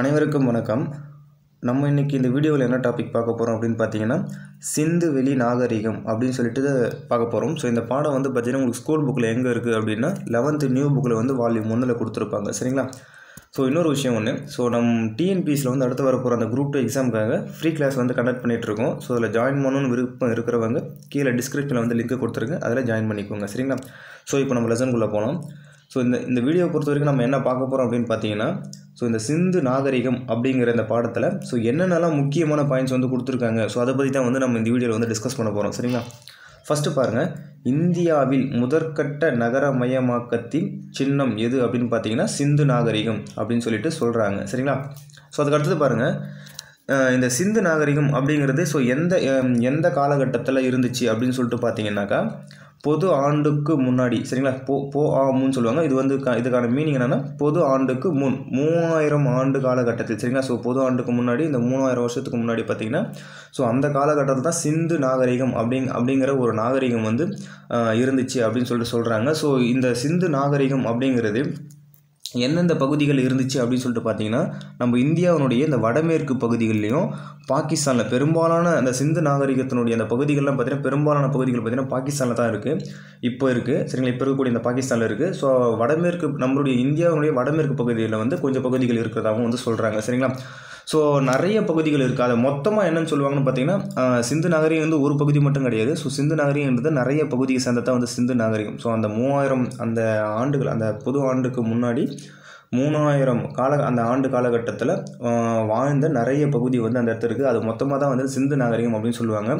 அனைவருக்கும் வணக்கம். நம்ம இன்றைக்கி இந்த வீடியோவில் என்ன டாபிக் பார்க்க போகிறோம் அப்படின்னு பார்த்தீங்கன்னா சிந்து வெளி நாகரிகம் அப்படின்னு சொல்லிட்டு பார்க்க போகிறோம் ஸோ இந்த பாடம் வந்து பார்த்திங்கன்னா உங்களுக்கு ஸ்கூல் புக்கில் எங்கே இருக்குது அப்படின்னா லெவன்த்து நியூ புக்கில் வந்து வால்யூம் ஒன்றில் கொடுத்துருப்பாங்க. சரிங்களா? ஸோ இன்னொரு விஷயம் ஒன்று ஸோ நம் டிஎன்பிஎஸ்சியில் வந்து அடுத்து வரப்போகிற அந்த குரூப் டூ எக்ஸாமுக்காக ஃப்ரீ கிளாஸ் வந்து கண்டக்ட் பண்ணிகிட்டு இருக்கோம். ஸோ அதில் ஜாயின் பண்ணணும்னு விருப்பம் இருக்கிறவங்க கீழே டிஸ்கிரிப்ஷனில் வந்து லிங்க் கொடுத்துருங்க. அதில் ஜாயின் பண்ணிக்கோங்க. சரிங்களா? ஸோ இப்போ நம்ம லெசனுக்குள்ளே போகலாம் ஸோ இந்த இந்த வீடியோ பொறுத்த வரைக்கும் நம்ம என்ன பார்க்க போகிறோம் அப்படின்னு பார்த்தீங்கன்னா ஸோ இந்த சிந்து நாகரிகம் அப்படிங்கிற இந்த பாடத்தில் ஸோ என்னென்னலாம் முக்கியமான பாயிண்ட்ஸ் வந்து கொடுத்துருக்காங்க? ஸோ அதை பற்றி தான் வந்து நம்ம இந்த வீடியோவில் வந்து டிஸ்கஸ் பண்ண போகிறோம் சரிங்களா? ஃபஸ்ட்டு பாருங்கள் இந்தியாவில் முதற்கட்ட நகரமயமாக்கத்தின் சின்னம் எது அப்படின்னு பார்த்தீங்கன்னா சிந்து நாகரிகம் அப்படின்னு சொல்லிட்டு சொல்கிறாங்க சரிங்களா? ஸோ அதுக்கு அடுத்தது பாருங்கள் இந்த சிந்து நாகரிகம் அப்படிங்கிறது ஸோ எந்த எந்த காலகட்டத்தில் இருந்துச்சு அப்படின்னு சொல்லிட்டு பார்த்தீங்கன்னாக்கா பொது ஆண்டுக்கு முன்னாடி சரிங்களா? போ போ ஆ மூன்னு சொல்லுவாங்க. இது வந்து க- இதுக்கான மீனிங் என்னென்னா பொது ஆண்டுக்கு முன் மூவாயிரம் ஆண்டு காலகட்டத்தில் சரிங்களா? ஸோ பொது ஆண்டுக்கு முன்னாடி இந்த மூணாயிரம் வருஷத்துக்கு முன்னாடி பார்த்தீங்கன்னா ஸோ அந்த காலகட்டத்தில் தான் சிந்து நாகரிகம் அப்படிங் அப்படிங்கிற ஒரு நாகரிகம் வந்து இருந்துச்சு அப்படின்னு சொல்லிட்டு சொல்கிறாங்க ஸோ இந்த சிந்து நாகரிகம் அப்படிங்கிறது எந்தெந்த பகுதிகள் இருந்துச்சு அப்படின்னு சொல்லிட்டு பார்த்தீங்கன்னா நம்ம இந்தியாவினுடைய இந்த வடமேற்கு பகுதிகள்லையும் பாகிஸ்தானில் பெரும்பாலான அந்த சிந்து நாகரிகத்தினுடைய அந்த பகுதிகள்லாம் பார்த்தீங்கன்னா பெரும்பாலான பகுதிகள் பார்த்திங்கன்னா பாகிஸ்தானில் தான் இருக்குது இப்போ இருக்குது சரிங்களா? இப்போ இருக்கக்கூடிய இந்த பாகிஸ்தானில் இருக்குது ஸோ வடமேற்கு நம்மளுடைய இந்தியாவினுடைய வடமேற்கு பகுதியில் வந்து கொஞ்சம் பகுதிகள் இருக்கிறதாகவும் வந்து சொல்கிறாங்க சரிங்களா? ஸோ நிறைய பகுதிகள் இருக்குது அதை மொத்தமாக என்னென்னு சொல்லுவாங்கன்னு பார்த்தீங்கன்னா சிந்து நாகரிகம் வந்து ஒரு பகுதி மட்டும் கிடையாது. ஸோ சிந்து நாகரிகம்ன்றது நிறைய பகுதியை சேர்ந்ததான் வந்து சிந்து நாகரிகம். ஸோ அந்த மூவாயிரம் அந்த ஆண்டுகள் அந்த பொது ஆண்டுக்கு முன்னாடி மூணாயிரம் கால அந்த ஆண்டு காலகட்டத்தில் வாழ்ந்த நிறைய பகுதி வந்து அந்த இடத்துல இருக்குது அது மொத்தமாக தான் வந்து சிந்து நாகரிகம் அப்படின்னு சொல்லுவாங்க.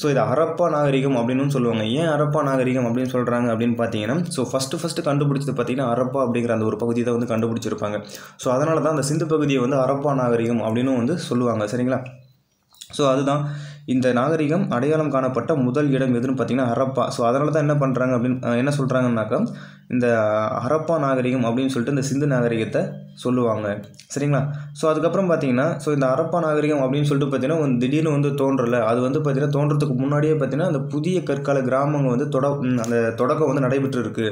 ஸோ இது ஹரப்பா நாகரிகம் அப்படின்னு சொல்லுவாங்க. ஏன் ஹரப்பா நாகரிகம் அப்படின்னு சொல்கிறாங்க அப்படின்னு பார்த்தீங்கன்னா ஸோ ஃபஸ்ட்டு ஃபஸ்ட்டு கண்டுபிடிச்சது பார்த்தீங்கன்னா ஹரப்பா அப்படிங்கிற அந்த ஒரு பகுதியை தான் வந்து கண்டுபிடிச்சிருப்பாங்க. ஸோ அதனால தான் அந்த சிந்து பகுதியை வந்து ஹரப்பா நாகரிகம் அப்படின்னு வந்து சொல்லுவாங்க. சரிங்களா? ஸோ அதுதான் இந்த நாகரிகம் அடையாளம் காணப்பட்ட முதல் இடம் எதுன்னு பார்த்தீங்கன்னா ஹரப்பா. ஸோ அதனால தான் என்ன பண்ணுறாங்க அப்படின்னு என்ன சொல்கிறாங்கன்னாக்கா இந்த ஹரப்பா நாகரிகம் அப்படின்னு சொல்லிட்டு இந்த சிந்து நாகரிகத்தை சொல்லுவாங்க. சரிங்களா? ஸோ அதுக்கப்புறம் பார்த்தீங்கன்னா ஸோ இந்த ஹரப்பா நாகரிகம் அப்படின்னு சொல்லிட்டு பார்த்தீங்கன்னா வந்து திடீர்னு வந்து தோன்றலை. அது வந்து பார்த்தீங்கன்னா தோன்றதுக்கு முன்னாடியே பார்த்தீங்கன்னா அந்த புதிய கற்கால கிராமங்கள் வந்து தொட அந்த தொடக்கம் வந்து நடைபெற்று இருக்கு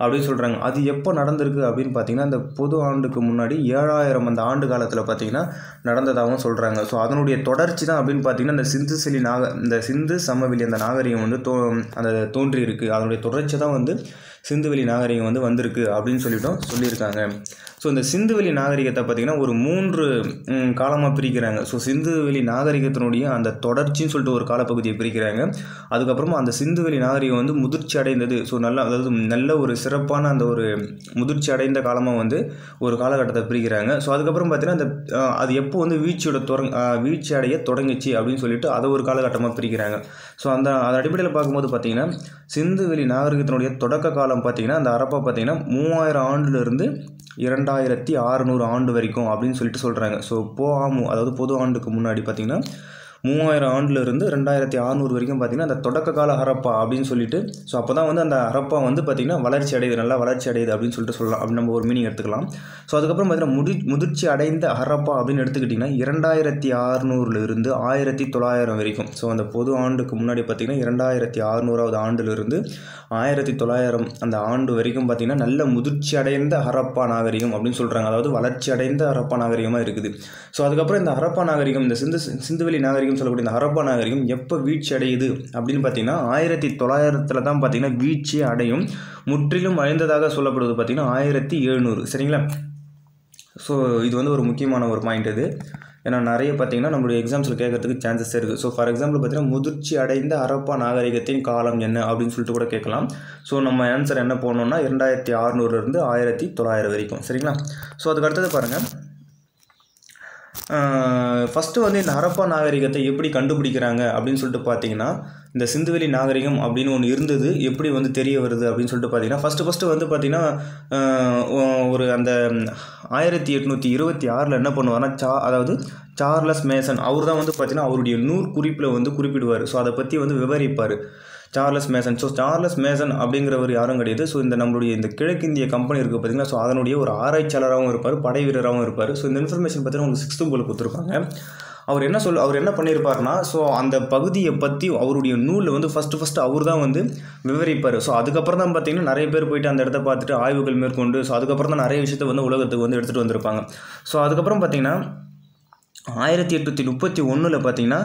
அப்படின்னு சொல்கிறாங்க அது எப்போ நடந்திருக்கு அப்படின்னு பார்த்தீங்கன்னா அந்த பொது ஆண்டுக்கு முன்னாடி ஏழாயிரம் அந்த ஆண்டு காலத்தில் பார்த்தீங்கன்னா நடந்ததாகவும் சொல்கிறாங்க ஸோ அதனுடைய தொடர்ச்சி தான் அப்படின்னு பார்த்தீங்கன்னா இந்த சிந்து செலி நாக இந்த சிந்து சமவெளி அந்த நாகரிகம் வந்து தோ அந்த தோன்றியிருக்கு. அதனுடைய தொடர்ச்சி தான் வந்து சிந்துவெளி நாகரிகம் வந்து வந்திருக்கு அப்படின்னு சொல்லிட்டும் சொல்லியிருக்காங்க. ஸோ இந்த சிந்துவெளி நாகரிகத்தை பார்த்திங்கன்னா ஒரு மூன்று காலமாக பிரிக்கிறாங்க. ஸோ சிந்துவெளி நாகரிகத்தினுடைய அந்த தொடர்ச்சின்னு சொல்லிட்டு ஒரு காலப்பகுதியை பிரிக்கிறாங்க. அதுக்கப்புறமா அந்த சிந்துவெளி நாகரிகம் வந்து முதிர்ச்சி அடைந்தது. ஸோ நல்ல அதாவது நல்ல ஒரு சிறப்பான அந்த ஒரு முதிர்ச்சி அடைந்த காலமாக வந்து ஒரு காலகட்டத்தை பிரிக்கிறாங்க. ஸோ அதுக்கப்புறம் பார்த்திங்கன்னா அந்த அது எப்போ வந்து வீழ்ச்சியோட தொடங் வீழ்ச்சி அடைய தொடங்குச்சு அப்படின்னு சொல்லிட்டு அதை ஒரு காலகட்டமாக பிரிக்கிறாங்க. ஸோ அந்த அதை அடிப்படையில் பார்க்கும்போது பார்த்தீங்கன்னா சிந்துவெளி நாகரிகத்தினுடைய தொடக்க காலம் பார்த்தீங்கன்னா அந்த அரப்பா பார்த்திங்கன்னா மூவாயிரம் ஆண்டுலேருந்து இரண்டாயிரத்தி ஆறுநூறு ஆண்டு வரைக்கும் அப்படின்னு சொல்லிட்டு சொல்கிறாங்க ஸோ போ ஆமு அதாவது பொது ஆண்டுக்கு முன்னாடி பார்த்தீங்கன்னா மூவாயிரம் ஆண்டுலேருந்து ரெண்டாயிரத்தி அறுநூறு வரைக்கும் பார்த்திங்கன்னா அந்த தொடக்க கால ஹரப்பா அப்படின்னு சொல்லிட்டு ஸோ அப்போ தான் வந்து அந்த ஹரப்பா வந்து பார்த்திங்கன்னா வளர்ச்சி அடையுது நல்லா வளர்ச்சி அடையுது அப்படின்னு சொல்லிட்டு சொல்லலாம். அப்படி நம்ம ஒரு மீனிங் எடுத்துக்கலாம். ஸோ அதுக்கப்புறம் பார்த்திங்கன்னா முடி முதிர்ச்சி அடைந்த ஹரப்பா அப்படின்னு எடுத்துக்கிட்டிங்கன்னா இரண்டாயிரத்தி அறநூறுலேருந்து ஆயிரத்தி தொள்ளாயிரம் வரைக்கும். ஸோ அந்த பொது ஆண்டுக்கு முன்னாடி பார்த்தீங்கன்னா இரண்டாயிரத்தி அறநூறாவது ஆண்டுலேருந்து ஆயிரத்தி தொள்ளாயிரம் அந்த ஆண்டு வரைக்கும் பார்த்தீங்கன்னா நல்ல முதிர்ச்சி அடைந்த ஹரப்பா நாகரிகம் அப்படின்னு சொல்கிறாங்க அதாவது வளர்ச்சி அடைந்த ஹரப்பா நாகரிகமாக இருக்குது. ஸோ அதுக்கப்புறம் இந்த ஹரப்பா நாகரிகம் இந்த சிந்து சிந்துவெளி நாகரிகம் சொல்லக்கூடிய இந்த ஹரப்பா நாகரிகம் எப்போ வீழ்ச்சி அடையுது அப்படின்னு பார்த்தீங்கன்னா ஆயிரத்தி தொள்ளாயிரத்தில் தான் பார்த்தீங்கன்னா வீழ்ச்சி அடையும். முற்றிலும் அழிந்ததாக சொல்லப்படுவது பார்த்தீங்கன்னா ஆயிரத்தி எழுநூறு. சரிங்களா? ஸோ இது வந்து ஒரு முக்கியமான ஒரு பாயிண்ட் இது. ஏன்னா நிறைய பார்த்தீங்கன்னா நம்மளுடைய எக்ஸாம்ஸில் கேட்கறதுக்கு சான்சஸ் இருக்குது ஸோ ஃபார் எக்ஸாம்பிள் பார்த்தீங்கன்னா முதிர்ச்சி அடைந்த அரப்பா நாகரிகத்தின் காலம் என்ன அப்படின்னு சொல்லிட்டு கூட கேட்கலாம். ஸோ நம்ம ஆன்சர் என்ன போனோம்னா இரண்டாயிரத்தி ஆறுநூறுலேருந்து ஆயிரத்தி தொள்ளாயிரம் வரைக்கும். சரிங்களா? ஸோ அதுக்கு அடுத்தது பாருங்கள் ஃபஸ்ட்டு வந்து இந்த ஹரப்பா நாகரிகத்தை எப்படி கண்டுபிடிக்கிறாங்க அப்படின்னு சொல்லிட்டு பார்த்தீங்கன்னா இந்த சிந்துவெளி நாகரிகம் அப்படின்னு ஒன்று இருந்தது. எப்படி வந்து தெரிய வருது அப்படின்னு சொல்லிட்டு பார்த்தீங்கன்னா ஃபஸ்ட்டு ஃபஸ்ட்டு வந்து பார்த்தீங்கன்னா ஒரு அந்த ஆயிரத்தி எட்நூற்றி இருபத்தி ஆறில் என்ன பண்ணுவார்னா சா அதாவது சார்லஸ் மேசன் அவர் தான் வந்து பார்த்தீங்கன்னா அவருடைய நூறு குறிப்பில் வந்து குறிப்பிடுவார். ஸோ அதை பற்றி வந்து விவரிப்பார். Charles Mason so Charles Mason அப்படிங்கிறவர் யாரும் கிடையாது. ஸோ இந்த நம்மளுடைய இந்த கிழக்கிந்திய கம்பெனி இருக்குது பார்த்தீங்கன்னா ஸோ அதனுடைய ஒரு ஆராய்ச்சியாளராகவும் இருப்பார் படை வீரராகவும் இருப்பார். ஸோ இந்த இன்ஃபர்மேஷன் பார்த்தீங்கன்னா உங்களுக்கு சிக்ஸ்த்து போல் கொடுத்துருப்பாங்க. அவர் என்ன சொல் அவர் என்ன பண்ணியிருப்பார்னா ஸோ அந்த பகுதியை பற்றி அவருடைய நூலில் வந்து ஃபஸ்ட்டு ஃபஸ்ட்டு அவர் தான் வந்து விவரிப்பார். ஸோ அதுக்கப்புறம் தான் பார்த்தீங்கன்னா நிறைய பேர் போயிட்டு அந்த இடத்த பார்த்துட்டு ஆய்வுகள் மேற்கொண்டு ஸோ அதுக்கப்புறம் தான் நிறைய விஷயத்தை வந்து உலகத்துக்கு வந்து எடுத்துகிட்டு வந்திருப்பாங்க. ஸோ அதுக்கப்புறம் பார்த்தீங்கன்னா ஆயிரத்தி எட்நூற்றி முப்பத்தி ஒன்றில் பார்த்தீங்கன்னா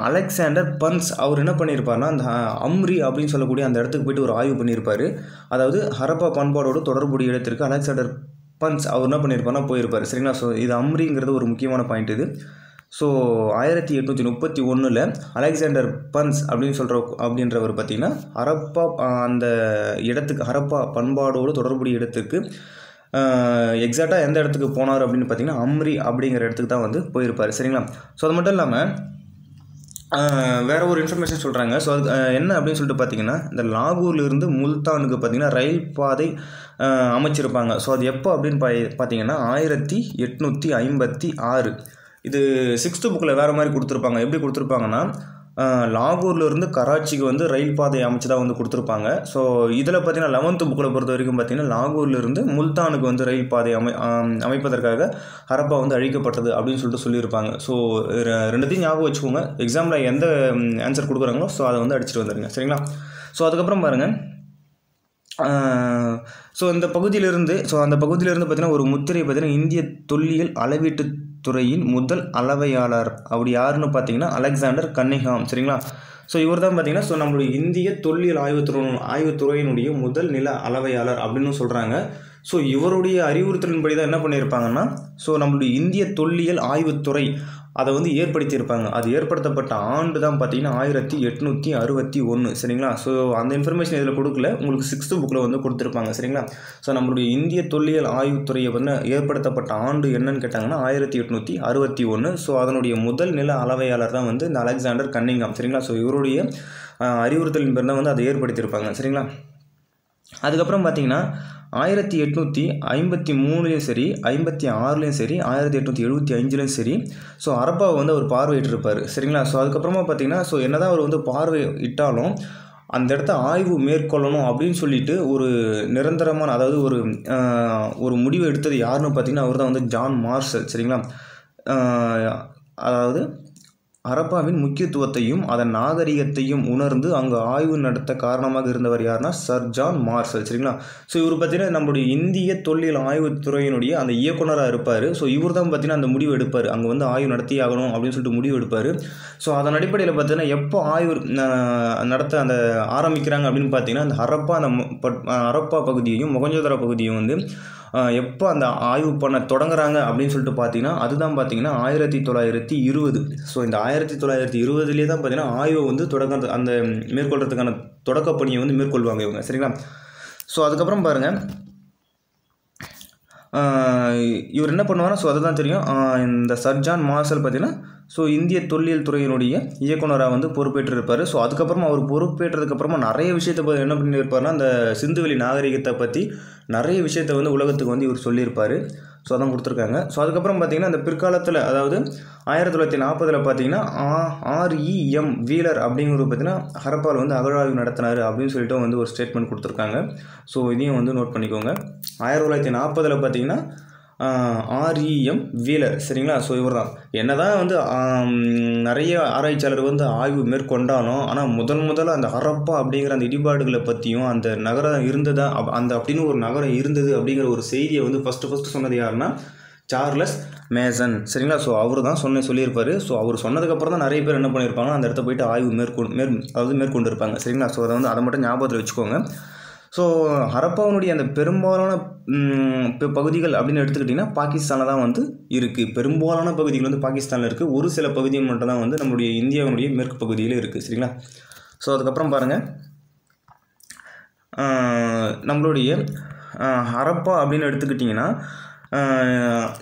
அலெக்சாண்டர் பன்ஸ் அவர் என்ன பண்ணியிருப்பார்னா அந்த அம்ரி அப்படின்னு சொல்லக்கூடிய அந்த இடத்துக்கு போயிட்டு ஒரு ஆய்வு பண்ணியிருப்பார் அதாவது ஹரப்பா பண்பாடோடு தொடர்புடைய இடத்திற்கு அலெக்சாண்டர் பன்ஸ் அவர் என்ன பண்ணியிருப்பார்னா போயிருப்பார். சரிங்களா? ஸோ இது அம்ரிங்கிறது ஒரு முக்கியமான பாயிண்ட் இது. ஸோ ஆயிரத்தி எட்நூற்றி முப்பத்தி ஒன்றில் அலெக்சாண்டர் பன்ஸ் அப்படின்னு சொல்கிற அப்படின்றவர் பார்த்தீங்கன்னா ஹரப்பா அந்த இடத்துக்கு ஹரப்பா பண்பாடோடு தொடர்புடைய இடத்துக்கு எக்ஸாக்டாக எந்த இடத்துக்கு போனார் அப்படின்னு பார்த்தீங்கன்னா அம்ரி அப்படிங்கிற இடத்துக்கு தான் வந்து போயிருப்பார் சரிங்களா? ஸோ அது மட்டும் இல்லாமல் வேறு ஒரு இன்ஃபர்மேஷன் சொல்கிறாங்க ஸோ அது என்ன அப்படின்னு சொல்லிட்டு பார்த்தீங்கன்னா இந்த லாகூர்லேருந்து முல்தானுக்கு பார்த்தீங்கன்னா ரயில் பாதை அமைச்சிருப்பாங்க. ஸோ அது எப்போ அப்படின்னு பா பார்த்தீங்கன்னா ஆயிரத்தி எட்நூற்றி ஐம்பத்தி ஆறு. இது சிக்ஸ்த்து புக்கில் வேறு மாதிரி கொடுத்துருப்பாங்க. எப்படி கொடுத்துருப்பாங்கன்னா லாகூர்லேருந்து கராச்சிக்கு வந்து ரயில் பாதை அமைச்சு தான் வந்து கொடுத்துருப்பாங்க. ஸோ இதில் பார்த்தீங்கன்னா லெவன்த்து புக்கில் பொறுத்த வரைக்கும் பார்த்தீங்கன்னா லாகூர்லேருந்து முல்தானுக்கு வந்து ரயில் பாதை அமை அமைப்பதற்காக ஹரப்பா வந்து அழிக்கப்பட்டது அப்படின்னு சொல்லிட்டு சொல்லியிருப்பாங்க. ஸோ ரெண்டுத்தையும் ஞாபகம் வச்சுக்கோங்க. எக்ஸாமில் எந்த ஆன்சர் கொடுக்குறாங்களோ ஸோ அதை வந்து அடிச்சுட்டு வந்துடுங்க சரிங்களா? ஸோ அதுக்கப்புறம் பாருங்கள் ஸோ இந்த பகுதியிலிருந்து ஸோ அந்த பகுதியிலிருந்து பார்த்தீங்கன்னா ஒரு முத்திரை பார்த்தீங்கன்னா இந்திய தொல்லியல் அளவீட்டு துறையின் முதல் அளவையாளர். அப்படி யாருன்னு பார்த்தீங்கன்னா அலெக்சாண்டர் கன்னிகாம் சரிங்களா? ஸோ இவர் தான் பார்த்தீங்கன்னா ஸோ நம்மளுடைய இந்திய தொல்லியல் ஆய்வுத்துறை ஆய்வுத்துறையினுடைய முதல் நில அளவையாளர் அப்படின்னு சொல்கிறாங்க ஸோ இவருடைய அறிவுறுத்தலின்படி தான் என்ன பண்ணியிருப்பாங்கன்னா ஸோ நம்மளுடைய இந்திய தொல்லியல் ஆய்வுத்துறை அதை வந்து ஏற்படுத்தியிருப்பாங்க. அது ஏற்படுத்தப்பட்ட ஆண்டு தான் பார்த்தீங்கன்னா ஆயிரத்தி எட்நூற்றி அறுபத்தி ஒன்று சரிங்களா? ஸோ அந்த இன்ஃபர்மேஷன் இதில் கொடுக்கல. உங்களுக்கு சிக்ஸ்த்து புக்கில் வந்து கொடுத்துருப்பாங்க. சரிங்களா? ஸோ நம்மளுடைய இந்திய தொல்லியல் ஆய்வுத்துறையை வந்து ஏற்படுத்தப்பட்ட ஆண்டு என்னன்னு கேட்டாங்கன்னா ஆயிரத்தி எட்நூற்றி அறுபத்தி ஒன்று ஸோ அதனுடைய முதல் நில அளவையாளர் தான் வந்து இந்த அலெக்சாண்டர் கன்னிங்காம். சரிங்களா? ஸோ இவருடைய அறிவுறுத்தலின் பேர் தான் வந்து அதை ஏற்படுத்தியிருப்பாங்க. சரிங்களா? அதுக்கப்புறம் பார்த்தீங்கன்னா ஆயிரத்தி எட்நூற்றி ஐம்பத்தி மூணுலேயும் சரி ஐம்பத்தி ஆறுலேயும் சரி ஆயிரத்தி எட்நூற்றி எழுபத்தி அஞ்சுலேயும் சரி. ஸோ அரப்பாவை வந்து அவர் பார்வையிட்டிருப்பார். சரிங்களா? ஸோ அதுக்கப்புறமா பார்த்தீங்கன்னா ஸோ என்னதான் அவர் வந்து பார்வையிட்டாலும் அந்த இடத்த ஆய்வு மேற்கொள்ளணும் அப்படின்னு சொல்லிட்டு ஒரு நிரந்தரமான அதாவது ஒரு ஒரு முடிவு எடுத்தது யாருன்னு பார்த்தீங்கன்னா அவர் தான் வந்து ஜான் மார்ஷல். சரிங்களா? அதாவது ஹரப்பாவின் முக்கியத்துவத்தையும் அதன் நாகரிகத்தையும் உணர்ந்து அங்கே ஆய்வு நடத்த காரணமாக இருந்தவர் யாருன்னா சர் ஜான் மார்சல் சரிங்களா? ஸோ இவர் பார்த்தீங்கன்னா நம்முடைய இந்திய தொல்லியல் ஆய்வுத்துறையினுடைய அந்த இயக்குனராக இருப்பார். ஸோ இவர் தான் பார்த்தீங்கன்னா அந்த முடிவு எடுப்பார். அங்கே வந்து ஆய்வு நடத்தி ஆகணும் அப்படின்னு சொல்லிட்டு முடிவு எடுப்பார். ஸோ அதன் அடிப்படையில் பார்த்தீங்கன்னா எப்போ ஆய்வு நடத்த அந்த ஆரம்பிக்கிறாங்க அப்படின்னு பார்த்தீங்கன்னா அந்த ஹரப்பா அந்த ஹரப்பா பகுதியையும் மொகஞ்சோதரா பகுதியும் வந்து எப்போ அந்த ஆய்வு பண்ண தொடங்குறாங்க அப்படின்னு சொல்லிட்டு பார்த்தீங்கன்னா அதுதான் பார்த்தீங்கன்னா ஆயிரத்தி தொள்ளாயிரத்தி இருபது. ஸோ இந்த ஆயிரத்தி ஆயிரத்தி தொள்ளாயிரத்தி இருபதுலேயே தான் பார்த்தீங்கன்னா ஆய்வை வந்து தொடங்க அந்த மேற்கொள்கிறதுக்கான தொடக்க பணியை வந்து மேற்கொள்வாங்க இவங்க சரிங்களா? ஸோ அதுக்கப்புறம் பாருங்கள் இவர் என்ன பண்ணுவார்னா ஸோ அதுதான் தெரியும். இந்த சர்ஜான் மார்சல் பார்த்தீங்கன்னா ஸோ இந்திய தொல்லியல் துறையினுடைய இயக்குனராக வந்து பொறுப்பேற்றிருப்பார். ஸோ அதுக்கப்புறமா அவர் பொறுப்பேற்றதுக்கப்புறமா நிறைய விஷயத்தை பற்றி என்ன பண்ணியிருப்பார்னா அந்த சிந்துவெளி நாகரிகத்தை பற்றி நிறைய விஷயத்தை வந்து உலகத்துக்கு வந்து இவர் சொல்லியிருப்பார். ஸோ அதான் கொடுத்துருக்காங்க. ஸோ அதுக்கப்புறம் பார்த்திங்கன்னா அந்த பிற்காலத்தில் அதாவது ஆயிரத்தி தொள்ளாயிரத்தி நாற்பதில் பார்த்தீங்கன்னா ஆர்இஎம் வீலர் அப்படிங்கிறது பார்த்தீங்கன்னா ஹரப்பால் வந்து அகழாய்வு நடத்தினார் அப்படின்னு சொல்லிட்டு வந்து ஒரு ஸ்டேட்மெண்ட் கொடுத்துருக்காங்க. ஸோ இதையும் வந்து நோட் பண்ணிக்கோங்க. ஆயிரத்தி தொள்ளாயிரத்தி நாற்பதில் பார்த்தீங்கன்னா ஆர்இஎம் வீலர். சரிங்களா? ஸோ இவர் தான் என்ன தான் வந்து நிறைய ஆராய்ச்சியாளர் வந்து ஆய்வு மேற்கொண்டாலும் ஆனால் முதல் முதல்ல அந்த ஹரப்பா அப்படிங்கிற அந்த இடிபாடுகளை பற்றியும் அந்த நகரம் இருந்ததா அந்த அப்படின்னு ஒரு நகரம் இருந்தது அப்படிங்கிற ஒரு செய்தியை வந்து ஃபஸ்ட்டு ஃபஸ்ட்டு சொன்னது யாருன்னா சார்லஸ் மேசன். சரிங்களா? ஸோ அவர் தான் சொன்ன சொல்லியிருப்பார். ஸோ அவர் சொன்னதுக்கப்புறம் தான் நிறைய பேர் என்ன பண்ணியிருப்பாங்க அந்த இடத்த போயிட்டு ஆய்வு மேற்கொண்டு மேற் அதாவது மேற்கொண்டு இருப்பாங்க சரிங்களா? ஸோ அதை வந்து அதை மட்டும் ஞாபகத்தில் வச்சுக்கோங்க. ஸோ ஹரப்பாவனுடைய அந்த பெரும்பாலான பகுதிகள் அப்படின்னு எடுத்துக்கிட்டிங்கன்னா பாகிஸ்தானில் தான் வந்து இருக்குது பெரும்பாலான பகுதிகள் வந்து பாகிஸ்தானில் இருக்குது ஒரு சில பகுதிகள் மட்டும் தான் வந்து நம்மளுடைய இந்தியாவினுடைய மேற்கு பகுதியில் இருக்குது சரிங்களா? ஸோ அதுக்கப்புறம் பாருங்கள் நம்மளுடைய ஹரப்பா அப்படின்னு எடுத்துக்கிட்டிங்கன்னா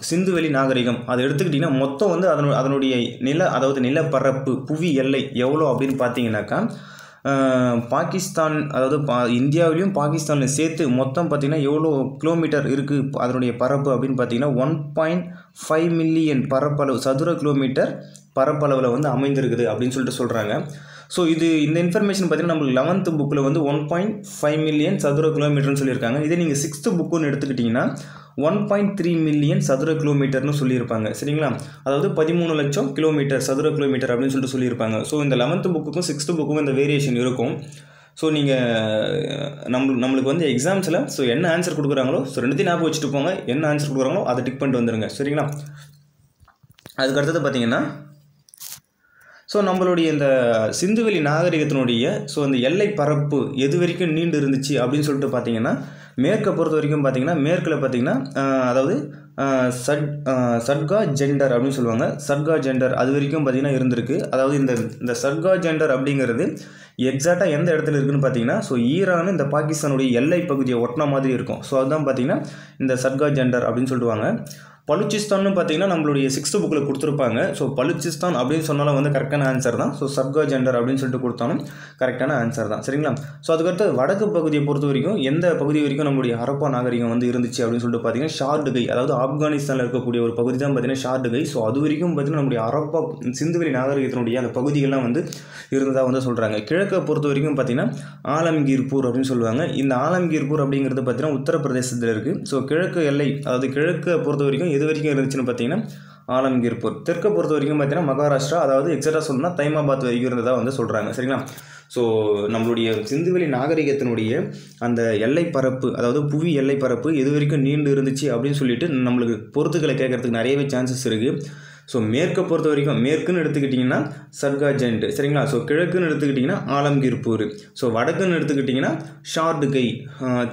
சிந்துவெளி நாகரிகம். அதை எடுத்துக்கிட்டிங்கன்னா மொத்தம் வந்து அதனு அதனுடைய நில அதாவது நிலப்பரப்பு புவி எல்லை எவ்வளோ அப்படின்னு பார்த்தீங்கன்னாக்கா பாகிஸ்தான் அதாவது பா இந்தியாவிலையும் பாகிஸ்தானில் சேர்த்து மொத்தம் பார்த்திங்கன்னா எவ்வளோ கிலோமீட்டர் இருக்குது அதனுடைய பரப்பு அப்படின்னு பார்த்தீங்கன்னா ஒன் பாயிண்ட் ஃபைவ் மில்லியன் பரப்பளவு சதுர கிலோமீட்டர் பரப்பளவில் வந்து அமைந்திருக்குது அப்படின்னு சொல்லிட்டு சொல்கிறாங்க ஸோ இது இந்த இன்ஃபர்மேஷன் பார்த்தீங்கன்னா நம்மளுக்கு லெவன்த்து புக்கில் வந்து ஒன் பாயிண்ட் ஃபைவ் மில்லியன் சதுர கிலோமீட்டர்னு சொல்லியிருக்காங்க. இதே நீங்கள் சிக்ஸ்த்து புக்குன்னு எடுத்துக்கிட்டிங்கன்னா ஒன் பாயிண்ட் த்ரீ மில்லியன் சதுர கிலோமீட்டர்னு சொல்லியிருப்பாங்க. சரிங்களா? அதாவது பதிமூணு லட்சம் கிலோமீட்டர் சதுர கிலோமீட்டர் அப்படின்னு சொல்லிட்டு சொல்லியிருப்பாங்க. ஸோ இந்த லெவன்த்து புக்குக்கும் சிக்ஸ்த்து புக்கும் இந்த வேரியேஷன் இருக்கும். ஸோ நீங்கள் நம்ம நம்மளுக்கு வந்து எக்ஸாம்ஸில் ஸோ என்ன ஆன்சர் கொடுக்குறாங்களோ ஸோ ரெண்டுத்தையும் ஞாபகம் வச்சுட்டு போங்க. என்ன ஆன்சர் கொடுக்குறாங்களோ அதை டிக் பண்ணிட்டு வந்துடுங்க சரிங்களா? அதுக்கு அடுத்தது பார்த்தீங்கன்னா ஸோ நம்மளுடைய இந்த சிந்துவெளி நாகரிகத்தினுடைய ஸோ அந்த எல்லை பரப்பு எது வரைக்கும் நீண்டு இருந்துச்சு அப்படின்னு சொல்லிட்டு பார்த்தீங்கன்னா மேற்கை பொறுத்த வரைக்கும் பார்த்தீங்கன்னா மேற்கில் பார்த்தீங்கன்னா அதாவது சட் சட்கா ஜெண்டர் அப்படின்னு சொல்லுவாங்க. சட்கா ஜெண்டர் அது வரைக்கும் பார்த்தீங்கன்னா இருந்திருக்கு. அதாவது இந்த இந்த சட்கா ஜெண்டர் அப்படிங்கிறது எக்ஸாக்டாக எந்த இடத்துல இருக்குதுன்னு பார்த்தீங்கன்னா ஸோ ஈரான் இந்த பாகிஸ்தானுடைய எல்லை பகுதியை ஒட்டின மாதிரி இருக்கும். ஸோ அதுதான் பார்த்தீங்கன்னா இந்த சட்கா ஜெண்டர் அப்படின்னு சொல்லுவாங்க. பலுச்சிஸ்தான்னு பார்த்தீங்கன்னா நம்மளுடைய சிக்ஸ்த்து புக்கில் கொடுத்துருப்பாங்க. ஸோ பலுச்சிஸ்தான் அப்படின்னு சொன்னாலும் வந்து கரெக்டான ஆன்சர் தான். ஸோ சர்கா ஜெண்டர் அப்படின்னு சொல்லிட்டு கொடுத்தாலும் கரெக்டான ஆன்சர் தான். சரிங்களா? ஸோ அதுக்கடுத்து வடக்கு பகுதியை பொறுத்த வரைக்கும் எந்த பகுதி வரைக்கும் நம்மளுடைய ஹரப்பா நாகரிகம் வந்து இருந்துச்சு அப்படின்னு சொல்லிட்டு பார்த்தீங்கன்னா ஷார்டுகை அதாவது ஆப்கானிஸ்தானில் இருக்கக்கூடிய ஒரு பகுதி தான் பார்த்தீங்கன்னா ஷார்டுகை. ஸோ அது வரைக்கும் பார்த்தீங்கன்னா நம்முடைய ஹரப்பா சிந்துவெளி நாகரிகத்தினுடைய அந்த பகுதிகள்லாம் வந்து இருந்ததாக வந்து சொல்கிறாங்க கிழக்கை பொறுத்த வரைக்கும் பார்த்தீங்கன்னா ஆலம்கீர்பூர் அப்படின்னு சொல்லுவாங்க. இந்த ஆலம்கீர்பூர் அப்படிங்கிறது பார்த்தீங்கன்னா உத்தரப்பிரதேசத்தில் இருக்குது ஸோ கிழக்கு எல்லை அதாவது கிழக்கை பொறுத்த வரைக்கும் எது வரைக்கும் இருந்துச்சுன்னு பார்த்தீங்கன்னா ஆலம்கீர்பூர் தெற்கை பொறுத்த வரைக்கும் பார்த்தீங்கன்னா மகாராஷ்டிரா அதாவது எக்ஸாக்டாக சொல்லணும்னா தைமாபாத் வரைக்கும் இருந்ததாக வந்து சொல்கிறாங்க சரிங்களா? ஸோ நம்மளுடைய சிந்துவெளி நாகரிகத்தினுடைய அந்த எல்லை பரப்பு அதாவது புவி எல்லை பரப்பு எது வரைக்கும் நீண்டு இருந்துச்சு அப்படின்னு சொல்லிட்டு நம்மளுக்கு பொறுத்துக்களை கேட்கறதுக்கு நிறையவே சான்சஸ் இருக்குது ஸோ மேற்கை பொறுத்த வரைக்கும் மேற்குன்னு எடுத்துக்கிட்டிங்கன்னா சர்காஜெண்ட் சரிங்களா? ஸோ கிழக்குன்னு எடுத்துக்கிட்டிங்கன்னா ஆலம்கீர்பூர் ஸோ வடக்குன்னு எடுத்துக்கிட்டிங்கன்னா ஷார்டுகை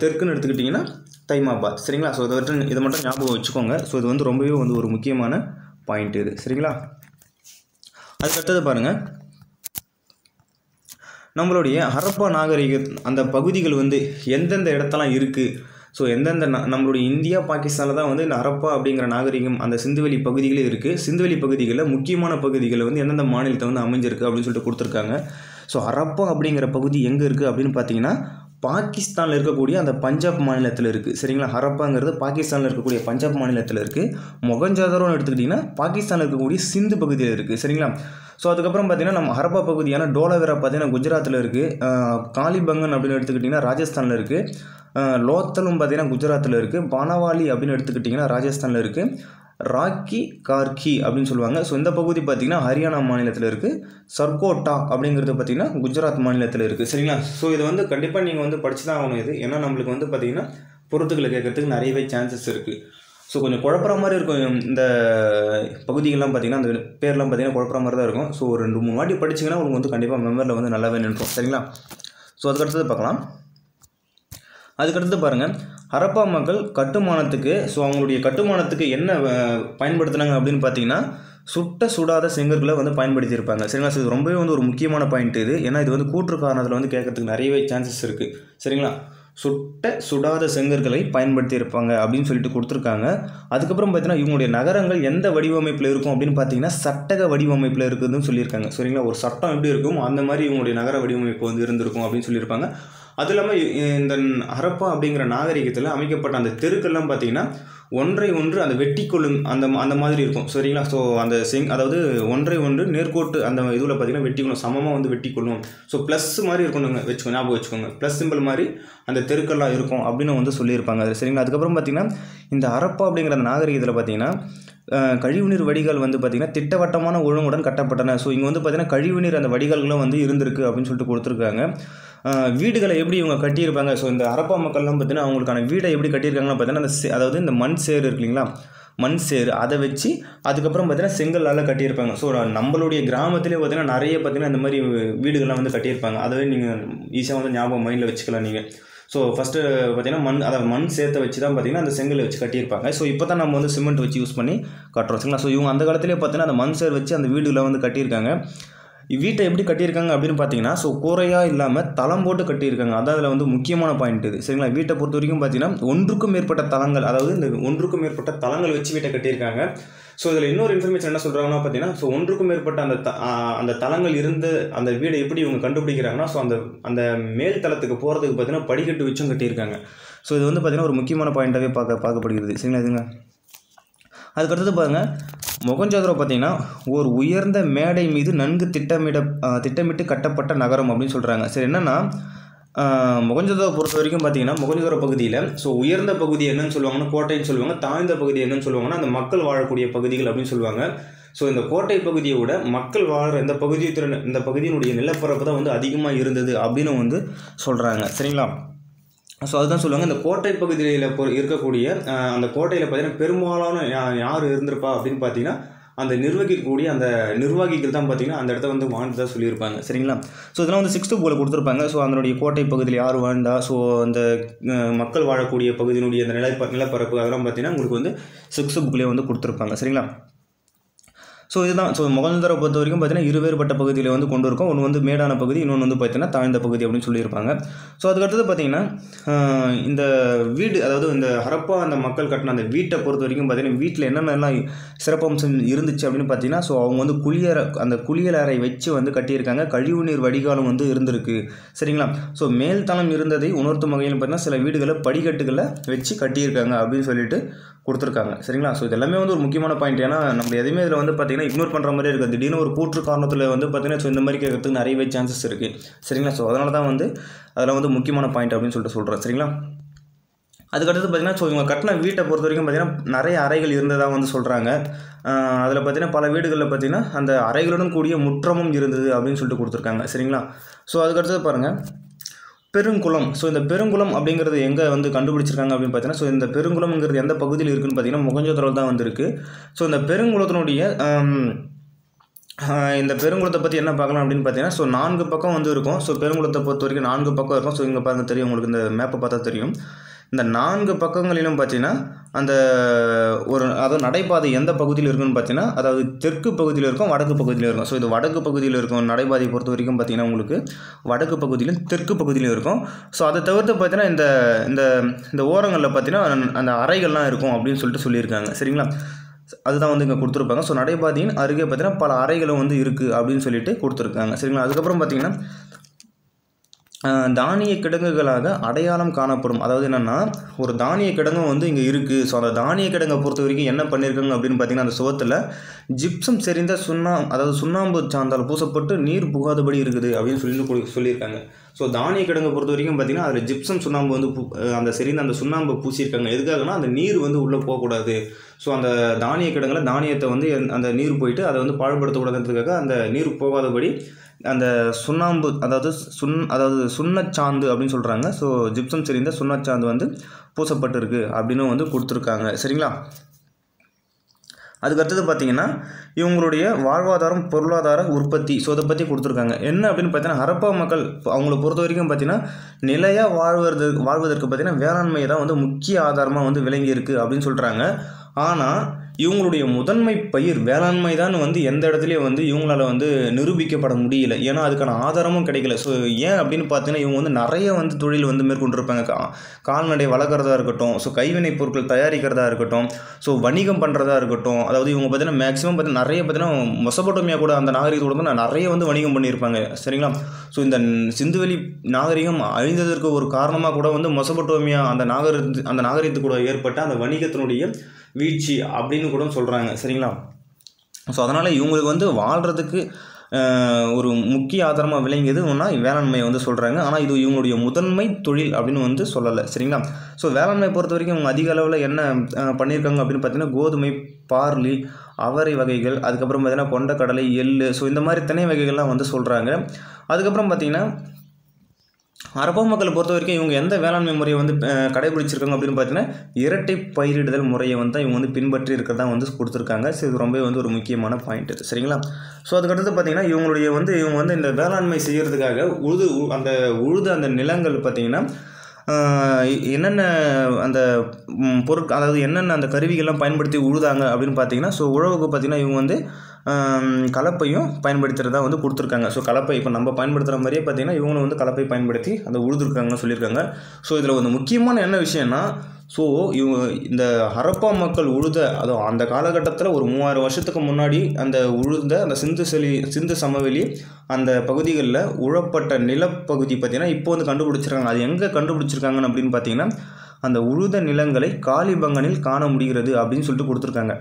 தெற்குன்னு எடுத்துக்கிட்டிங்கன்னா தைமாபாத் சரிங்களா? ஸோ இதை மட்டும் இதை மட்டும் ஞாபகம் வச்சுக்கோங்க. ஸோ இது வந்து ரொம்பவே வந்து ஒரு முக்கியமான பாயிண்ட் இது. சரிங்களா? அதுக்கடுத்தது பாருங்கள் நம்மளுடைய ஹரப்பா நாகரிக அந்த பகுதிகள் வந்து எந்தெந்த இடத்தெல்லாம் இருக்குது ஸோ எந்தெந்த ந- நம்மளுடைய இந்தியா பாகிஸ்தானில் தான் வந்து இந்த ஹரப்பா அப்படிங்கிற நாகரிகம் அந்த சிந்துவெளி பகுதிகளே இருக்குது சிந்துவெளி பகுதிகளில் முக்கியமான பகுதிகளில் வந்து எந்தெந்த மாநிலத்தை வந்து அமைஞ்சிருக்கு அப்படின்னு சொல்லிட்டு கொடுத்துருக்காங்க. ஸோ ஹரப்பா அப்படிங்கிற பகுதி எங்கே இருக்குது அப்படின்னு பார்த்தீங்கன்னா பாகிஸ்தானில் இருக்கக்கூடிய அந்த பஞ்சாப் மாநிலத்தில் இருக்குது சரிங்களா? ஹரப்பாங்கிறது பாகிஸ்தானில் இருக்கக்கூடிய பஞ்சாப் மாநிலத்தில் இருக்குது மொகஞ்சாதரோன்னு எடுத்துக்கிட்டிங்கன்னா பாகிஸ்தானில் இருக்கக்கூடிய சிந்து பகுதியில் இருக்குது சரிங்களா? ஸோ அதுக்கப்புறம் பார்த்தீங்கன்னா நம்ம ஹரப்பா பகுதியான டோலவேரா பார்த்தீங்கன்னா குஜராத்தில் இருக்குது காலிபங்கன் அப்படின்னு எடுத்துக்கிட்டிங்கன்னா ராஜஸ்தானில் இருக்குது லோத்தலும் பார்த்தீங்கன்னா குஜராத்தில் இருக்குது பானவாலி அப்படின்னு எடுத்துக்கிட்டிங்கன்னா ராஜஸ்தானில் இருக்குது ராக்கி கார்கி அப்படின்னு சொல்லுவாங்க. ஸோ இந்த பகுதி பார்த்திங்கன்னா ஹரியானா மாநிலத்தில் இருக்குது சர்கோட்டா அப்படிங்கிறது பார்த்தீங்கன்னா குஜராத் மாநிலத்தில் இருக்குது சரிங்களா? ஸோ இது வந்து கண்டிப்பாக நீங்கள் வந்து படிச்சு தான் ஆகணும் இது. ஏன்னா நம்மளுக்கு வந்து பார்த்திங்கன்னா பொருத்துக்களை கேட்கறதுக்கு நிறையவே சான்சஸ் இருக்குது ஸோ கொஞ்சம் குழப்புற மாதிரி இருக்கும். இந்த பகுதிகள்லாம் பார்த்தீங்கன்னா அந்த பேர்லாம் பார்த்தீங்கன்னா குழப்புற மாதிரி தான் இருக்கும். ஸோ ஒரு ரெண்டு மூணு வாட்டி படிச்சிங்கன்னா உங்களுக்கு வந்து கண்டிப்பாக மெமரியில் வந்து நல்லாவே நின்றோம் சரிங்களா? ஸோ அதுக்கடுத்தது பார்க்கலாம். அதுக்கடுத்து பாருங்கள் ஹரப்பா மக்கள் கட்டுமானத்துக்கு ஸோ அவங்களுடைய கட்டுமானத்துக்கு என்ன பயன்படுத்தினாங்க பயன்படுத்துனாங்க அப்படின்னு பார்த்தீங்கன்னா சுட்ட சுடாத செங்கற்களை வந்து பயன்படுத்தியிருப்பாங்க. சரிங்களா? ஸோ இது ரொம்பவே வந்து ஒரு முக்கியமான பாயிண்ட் இது. ஏன்னா இது வந்து கூற்று காரணத்தில் வந்து கேட்கறதுக்கு நிறையவே சான்சஸ் இருக்குது சரிங்களா? சுட்ட சுடாத செங்கற்களை பயன்படுத்தியிருப்பாங்க அப்படின்னு சொல்லிட்டு கொடுத்துருக்காங்க. அதுக்கப்புறம் பார்த்தீங்கன்னா இவங்களுடைய நகரங்கள் எந்த வடிவமைப்பில் இருக்கும் அப்படின்னு பார்த்தீங்கன்னா சட்டக வடிவமைப்பில் இருக்குதுன்னு சொல்லியிருக்காங்க. சரிங்களா? ஒரு சட்டம் எப்படி இருக்கும்? அந்த மாதிரி இவங்களுடைய நகர வடிவமைப்பு வந்து இருந்திருக்கும் அப்படின்னு சொல்லியிருப்பாங்க. அது இல்லாமல் இந்த ஹரப்பா அப்படிங்கிற நாகரிகத்தில் அமைக்கப்பட்ட அந்த தெருக்கள்லாம் பார்த்தீங்கன்னா ஒன்றை ஒன்று அந்த வெட்டி கொள்ளும் அந்த அந்த மாதிரி இருக்கும். சரிங்களா? ஸோ அந்த செங் அதாவது ஒன்றை ஒன்று நேர்கோட்டு அந்த இதில் பார்த்தீங்கன்னா வெட்டி கொள்ளும் சமமாக வந்து வெட்டி கொள்ளும் ஸோ ப்ளஸ் மாதிரி இருக்கணுங்க வச்சுக்கோங்க ஞாபகம் வச்சுக்கோங்க. ப்ளஸ் சிம்பிள் மாதிரி அந்த தெருக்கள்லாம் இருக்கும் அப்படின்னு வந்து சொல்லியிருப்பாங்க அது. சரிங்களா? அதுக்கப்புறம் பார்த்தீங்கன்னா இந்த ஹரப்பா அப்படிங்கிற அந்த நாகரிகத்தில் பார்த்தீங்கன்னா கழிவுநீர் வடிகால் வந்து பார்த்திங்கன்னா திட்டவட்டமான ஒழுங்குடன் கட்டப்பட்டன. ஸோ இங்கே வந்து பார்த்திங்கன்னா கழிவுநீர் அந்த வடிகால்களும் வந்து இருந்திருக்கு அப்படின்னு சொல்லிட்டு கொடுத்துருக்காங்க. வீடுகளை எப்படி இவங்க கட்டியிருப்பாங்க? ஸோ இந்த அரப்பா மக்கள்லாம் பார்த்தீங்கன்னா அவங்களுக்கான வீடை எப்படி கட்டியிருக்காங்கன்னு பார்த்தீங்கன்னா அந்த சே- அதாவது இந்த மண் சேர் இருக்கு இல்லைங்களா? மண் சேர் அதை வச்சு அதுக்கப்புறம் பார்த்தீங்கன்னா செங்கல்லால் கட்டியிருப்பாங்க. ஸோ நம்மளுடைய கிராமத்திலே பார்த்தீங்கன்னா நிறைய பார்த்தீங்கன்னா இந்த மாதிரி வீடுகள்லாம் வந்து கட்டியிருப்பாங்க. அதவே நீங்கள் ஈஸியாக வந்து ஞாபகம் மைண்டில் வச்சுக்கலாம் நீங்கள் ஸோ ஃபஸ்ட்டு பார்த்தீங்கன்னா மண் அதாவது மண் சேர்த்த வச்சு தான் பார்த்தீங்கன்னா அந்த செங்கல் வச்சு கட்டியிருப்பாங்க. ஸோ இப்போ தான் நம்ம வந்து சிமெண்ட் வச்சு யூஸ் பண்ணி கட்டுறோம். சரிங்களா? ஸோ இவங்க அந்த காலத்திலே பார்த்தீங்கன்னா அந்த மண் சேர் வச்சு அந்த வீடுகளை வந்து கட்டியிருக்காங்க. வீட்டை எப்படி கட்டியிருக்காங்க அப்படின்னு பார்த்தீங்கன்னா ஸோ கூரையாக இல்லாமல் தளம் போட்டு கட்டியிருக்காங்க. அதான் அதில் வந்து முக்கியமான பாயிண்ட் இது. சரிங்களா? வீட்டை பொறுத்த வரைக்கும் பார்த்தீங்கன்னா ஒன்றுக்கும் மேற்பட்ட தளங்கள் அதாவது இந்த ஒன்றுக்கும் மேற்பட்ட தளங்கள் வச்சு வீட்டை கட்டியிருக்காங்க. ஸோ இதில் இன்னொரு இன்ஃபர்மேஷன் என்ன சொல்கிறாங்கன்னா பார்த்தீங்கன்னா ஸோ ஒன்றுக்கும் மேற்பட்ட அந்த த- அந்த தளங்கள் இருந்து அந்த வீடை எப்படி இவங்க கண்டுபிடிக்கிறாங்கன்னா ஸோ அந்த அந்த மேல் தளத்துக்கு போகிறதுக்கு பார்த்தீங்கன்னா படிக்கட்டு வச்சும் கட்டியிருக்காங்க. ஸோ இது வந்து பார்த்தீங்கன்னா ஒரு முக்கியமான பாயிண்ட்டாகவே பார்க்க பார்க்கப்படுகிறது. சரிங்களா இதுங்க? அதுக்கடுத்தது பாருங்கள் மொகஞ்சதுரோ பார்த்தீங்கன்னா ஒரு உயர்ந்த மேடை மீது நன்கு திட்டமிட திட்டமிட்டு கட்டப்பட்ட நகரம் அப்படின்னு சொல்கிறாங்க சரி என்னென்னா மொகஞ்சதாவை பொறுத்த வரைக்கும் பார்த்தீங்கன்னா மொகஞ்சதாரோ பகுதியில் ஸோ உயர்ந்த பகுதி என்னன்னு சொல்லுவாங்கன்னா கோட்டைன்னு சொல்லுவாங்க தாழ்ந்த பகுதி என்னன்னு சொல்லுவாங்கன்னா அந்த மக்கள் வாழக்கூடிய பகுதிகள் அப்படின்னு சொல்லுவாங்க. ஸோ இந்த கோட்டை பகுதியை விட மக்கள் வாழ்கிற இந்த பகுதியை இந்த பகுதியினுடைய நிலப்பரப்பு தான் வந்து அதிகமாக இருந்தது அப்படின்னு வந்து சொல்கிறாங்க சரிங்களா? ஸோ அதுதான் சொல்லுவாங்க. இந்த கோட்டை பகுதியில் இருக்கக்கூடிய அந்த கோட்டையில் பார்த்தீங்கன்னா பெரும்பாலான யா- யார் இருந்திருப்பா அப்படின்னு பார்த்தீங்கன்னா அந்த நிர்வகிக்கக்கூடிய அந்த நிர்வாகிகள் தான் பார்த்தீங்கன்னா அந்த இடத்த வந்து வாழ்ந்ததா சொல்லியிருப்பாங்க. சரிங்களா? ஸோ இதெல்லாம் வந்து சிக்ஸ்த்து போல கொடுத்துருப்பாங்க. ஸோ அதனுடைய கோட்டை பகுதியில் யார் வாழ்ந்தா ஸோ அந்த மக்கள் வாழக்கூடிய பகுதியினுடைய அந்த நிலப்ப நிலப்பரப்பு அதெல்லாம் பார்த்தீங்கன்னா உங்களுக்கு வந்து சிக்ஸ்த்து புக்லேயே வந்து கொடுத்துருப்பாங்க. சரிங்களா? ஸோ இதுதான். ஸோ முகந்தரை பொறுத்த வரைக்கும் பார்த்தீங்கன்னா இருவேறுபட்ட பகுதியில் வந்து கொண்டு இருக்கும் ஒன்று வந்து மேடான பகுதி இன்னொன்று வந்து பார்த்தீங்கன்னா தாழ்ந்த பகுதி அப்படின்னு சொல்லியிருப்பாங்க. ஸோ அதுக்கடுத்தது பார்த்தீங்கன்னா இந்த வீடு அதாவது இந்த ஹரப்பா அந்த மக்கள் கட்டின அந்த வீட்டை பொறுத்த வரைக்கும் பார்த்தீங்கன்னா வீட்டில் என்னென்னலாம் சிறப்பம்சம் இருந்துச்சு அப்படின்னு பார்த்தீங்கன்னா ஸோ அவங்க வந்து குளியற அந்த குளியல் அறை வச்சு வந்து கட்டியிருக்காங்க. கழிவு நீர் வடிகாலம் வந்து இருந்திருக்கு. சரிங்களா? ஸோ மேல்தளம் இருந்ததை உணர்த்தும் வகையில் பார்த்தீங்கன்னா சில வீடுகளை படிக்கட்டுகளை வச்சு கட்டியிருக்காங்க அப்படின்னு சொல்லிட்டு கொடுத்துருக்காங்க. சரிங்களா? ஸோ இது எல்லாமே வந்து ஒரு முக்கியமான பாயிண்ட் ஏன்னா நம்ம எதுவுமே இதில் வந்து பார்த்திங்கன்னா இக்னோர் பண்ணுற மாதிரி இருக்குது. திடீர்னு ஒரு கூற்று காரணத்தில் வந்து பார்த்தீங்கன்னா ஸோ இந்த மாதிரி கேட்கறதுக்கு நிறையவே சான்சஸ் இருக்குது சரிங்களா? ஸோ அதனால தான் வந்து அதில் வந்து முக்கியமான பாயிண்ட் அப்படின்னு சொல்லிட்டு சொல்கிறேன் சரிங்களா? அதுக்கடுத்து பார்த்தீங்கன்னா ஸோ இவங்க கட்டின வீட்டை பொறுத்த வரைக்கும் பார்த்தீங்கன்னா நிறைய அறைகள் இருந்ததாக வந்து சொல்கிறாங்க அதில் பார்த்தீங்கன்னா பல வீடுகளில் பார்த்தீங்கன்னா அந்த அறைகளுடன் கூடிய முற்றமும் இருந்தது அப்படின்னு சொல்லிட்டு கொடுத்துருக்காங்க. சரிங்களா? ஸோ அதுக்கடுத்தது பாருங்கள் பெருங்குளம். ஸோ இந்த பெருங்குளம் அப்படிங்கிறது எங்கே வந்து கண்டுபிடிச்சிருக்காங்க அப்படின்னு பார்த்தீங்கன்னா ஸோ இந்த பெருங்குளம்ங்கிறது எந்த பகுதியில் இருக்குன்னு பார்த்தீங்கன்னா முகஞ்சோதரில் தான் வந்திருக்கு ஸோ இந்த பெருங்குளத்தினுடைய இந்த பெருங்குளத்தை பற்றி என்ன பார்க்கலாம் அப்படின்னு பார்த்தீங்கன்னா ஸோ நான்கு பக்கம் வந்து இருக்கும். ஸோ பெருங்குளத்தை பொறுத்த வரைக்கும் நான்கு பக்கம் இருக்கும். ஸோ இங்கே பாருங்க தெரியும் உங்களுக்கு இந்த மேப்பை பார்த்தா தெரியும். இந்த நான்கு பக்கங்களிலும் பார்த்தீங்கன்னா அந்த ஒரு அதாவது நடைபாதை எந்த பகுதியில் இருக்குன்னு பார்த்தீங்கன்னா அதாவது தெற்கு பகுதியில் இருக்கும் வடக்கு பகுதியில் இருக்கும். ஸோ இது வடக்கு பகுதியில் இருக்கும் நடைபாதையை பொறுத்த வரைக்கும் பார்த்தீங்கன்னா உங்களுக்கு வடக்கு பகுதியிலும் தெற்கு பகுதியிலும் இருக்கும். ஸோ அதை தவிர்த்து பார்த்தீங்கன்னா இந்த இந்த இந்த ஓரங்களில் பார்த்தீங்கன்னா அந்த அறைகள்லாம் இருக்கும் அப்படின்னு சொல்லிட்டு சொல்லியிருக்காங்க. சரிங்களா? அதுதான் வந்து இங்கே கொடுத்துருப்பாங்க. ஸோ நடைபாதையின் அருகே பார்த்தீங்கன்னா பல அறைகளும் வந்து இருக்குது அப்படின்னு சொல்லிட்டு கொடுத்துருக்காங்க. சரிங்களா? அதுக்கப்புறம் பார்த்தீங்கன்னா தானிய கிடங்குகளாக அடையாளம் காணப்படும். அதாவது என்னென்னா ஒரு தானிய கிடங்கும் வந்து இங்கே இருக்குது ஸோ அந்த தானிய கிடங்கை பொறுத்த வரைக்கும் என்ன பண்ணியிருக்காங்க அப்படின்னு பார்த்தீங்கன்னா அந்த சுவத்தில் ஜிப்சம் செறிந்த சுண்ணாம் அதாவது சுண்ணாம்பு சாந்தால் பூசப்பட்டு நீர் புகாதபடி இருக்குது அப்படின்னு சொல்லி சொல்லியிருக்காங்க. ஸோ தானிய கிடங்கை பொறுத்த வரைக்கும் பார்த்தீங்கன்னா அதில் ஜிப்சம் சுண்ணாம்பு வந்து அந்த செறிந்த அந்த சுண்ணாம்பு பூசியிருக்காங்க. எதுக்காகனா அந்த நீர் வந்து உள்ளே போகக்கூடாது. ஸோ அந்த தானிய கிடங்குல தானியத்தை வந்து அந்த நீர் போயிட்டு அதை வந்து பாழ்படுத்தக்கூடாதுன்றதுக்காக அந்த நீர் போகாதபடி அந்த சுண்ணாம்பு அதாவது சுண் அதாவது சுண்ணச்சாந்து அப்படின்னு சொல்கிறாங்க ஸோ ஜிப்சம் செறிந்த சுண்ணச்சாந்து வந்து பூசப்பட்டிருக்கு அப்படின்னு வந்து கொடுத்துருக்காங்க. சரிங்களா? அதுக்கடுத்தது பார்த்தீங்கன்னா இவங்களுடைய வாழ்வாதாரம் பொருளாதார உற்பத்தி. ஸோ அதை பற்றி கொடுத்துருக்காங்க. என்ன அப்படின்னு பார்த்தீங்கன்னா ஹரப்பா மக்கள் அவங்கள பொறுத்த வரைக்கும் பார்த்தீங்கன்னா நிலையாக வாழ்வது வாழ்வதற்கு பார்த்தீங்கன்னா வேளாண்மை தான் வந்து முக்கிய ஆதாரமாக வந்து விளங்கியிருக்கு அப்படின்னு சொல்கிறாங்க ஆனால் இவங்களுடைய முதன்மை பயிர் வேளாண்மை தான் வந்து எந்த இடத்துலையும் வந்து இவங்களால வந்து நிரூபிக்கப்பட முடியல. ஏன்னா அதுக்கான ஆதாரமும் கிடைக்கல. ஸோ ஏன் அப்படின்னு பார்த்தீங்கன்னா இவங்க வந்து நிறைய வந்து தொழில் வந்து மேற்கொண்டிருப்பாங்க. கா கால்நடை வளர்க்குறதா இருக்கட்டும் ஸோ கைவினைப் பொருட்கள் தயாரிக்கிறதா இருக்கட்டும் ஸோ வணிகம் பண்ணுறதா இருக்கட்டும் அதாவது இவங்க பார்த்தீங்கன்னா மேக்ஸிமம் பார்த்தீங்கன்னா நிறைய பார்த்தீங்கன்னா மொசபட்டோமியா கூட அந்த நாகரிகத்தோட வந்து நான் நிறைய வந்து வணிகம் பண்ணியிருப்பாங்க. சரிங்களா? ஸோ இந்த சிந்துவெளி நாகரிகம் அழிந்ததற்கு ஒரு காரணமாக கூட வந்து மொசபட்டோமியா அந்த நாகரி அந்த நாகரிகத்து கூட ஏற்பட்ட அந்த வணிகத்தினுடைய வீழ்ச்சி அப்படின்னு கூட சொல்கிறாங்க சரிங்களா? ஸோ அதனால் இவங்களுக்கு வந்து வாழ்கிறதுக்கு ஒரு முக்கிய ஆதாரமாக விளங்கியது ஒன்றா வேளாண்மையை வந்து சொல்கிறாங்க ஆனால் இது இவங்களுடைய முதன்மை தொழில் அப்படின்னு வந்து சொல்லலை. சரிங்களா? ஸோ வேளாண்மை பொறுத்த வரைக்கும் இவங்க அதிக அளவில் என்ன பண்ணியிருக்காங்க அப்படின்னு பார்த்தீங்கன்னா கோதுமை பார்லி அவரை வகைகள் அதுக்கப்புறம் பார்த்தீங்கன்னா கொண்டக்கடலை எள்ளு. ஸோ இந்த மாதிரி திணை வகைகள்லாம் வந்து சொல்கிறாங்க அதுக்கப்புறம் பார்த்திங்கன்னா அரபா மக்களை பொறுத்த வரைக்கும் இவங்க எந்த வேளாண்மை முறையை வந்து கடைபிடிச்சிருக்காங்க அப்படின்னு பார்த்தீங்கன்னா இரட்டை பயிரிடுதல் முறையை வந்து தான் இவங்க வந்து பின்பற்றி இருக்கிறதா வந்து கொடுத்துருக்காங்க. ஸோ இது ரொம்பவே வந்து ஒரு முக்கியமான பாயிண்ட் இது. சரிங்களா? ஸோ அதுக்கடுத்து பார்த்தீங்கன்னா இவங்களுடைய வந்து இவங்க வந்து இந்த வேளாண்மை செய்கிறதுக்காக உழுது உ- அந்த உழுது அந்த நிலங்கள் பார்த்தீங்கன்னா என்னென்ன அந்த பொருட்கள் அதாவது என்னென்ன அந்த கருவிகள்லாம் பயன்படுத்தி உழுதாங்க அப்படின்னு பார்த்தீங்கன்னா ஸோ உழவுக்கு பார்த்திங்கன்னா இவங்க வந்து கலப்பையும் பயன்படுத்துகிறதா வந்து கொடுத்துருக்காங்க. ஸோ கலப்பை இப்போ நம்ம பயன்படுத்துகிற மாதிரியே பார்த்தீங்கன்னா இவங்களும் வந்து கலப்பை பயன்படுத்தி அந்த உழுதுருக்காங்கன்னு சொல்லியிருக்காங்க. ஸோ இதில் வந்து முக்கியமான என்ன விஷயம்னா ஸோ இவங்க இந்த ஹரப்பா மக்கள் உழுத அதுவும் அந்த காலகட்டத்தில் ஒரு மூவாயிரம் வருஷத்துக்கு முன்னாடி அந்த உழுத அந்த சிந்து செலி சிந்து சமவெளி அந்த பகுதிகளில் உழப்பட்ட நிலப்பகுதி பார்த்தீங்கன்னா இப்போ வந்து கண்டுபிடிச்சிருக்காங்க. அது எங்கே கண்டுபிடிச்சிருக்காங்கன்னு அப்படின்னு பார்த்தீங்கன்னா அந்த உழுத நிலங்களை காலிபங்கனில் காண முடிகிறது அப்படின்னு சொல்லிட்டு கொடுத்துருக்காங்க.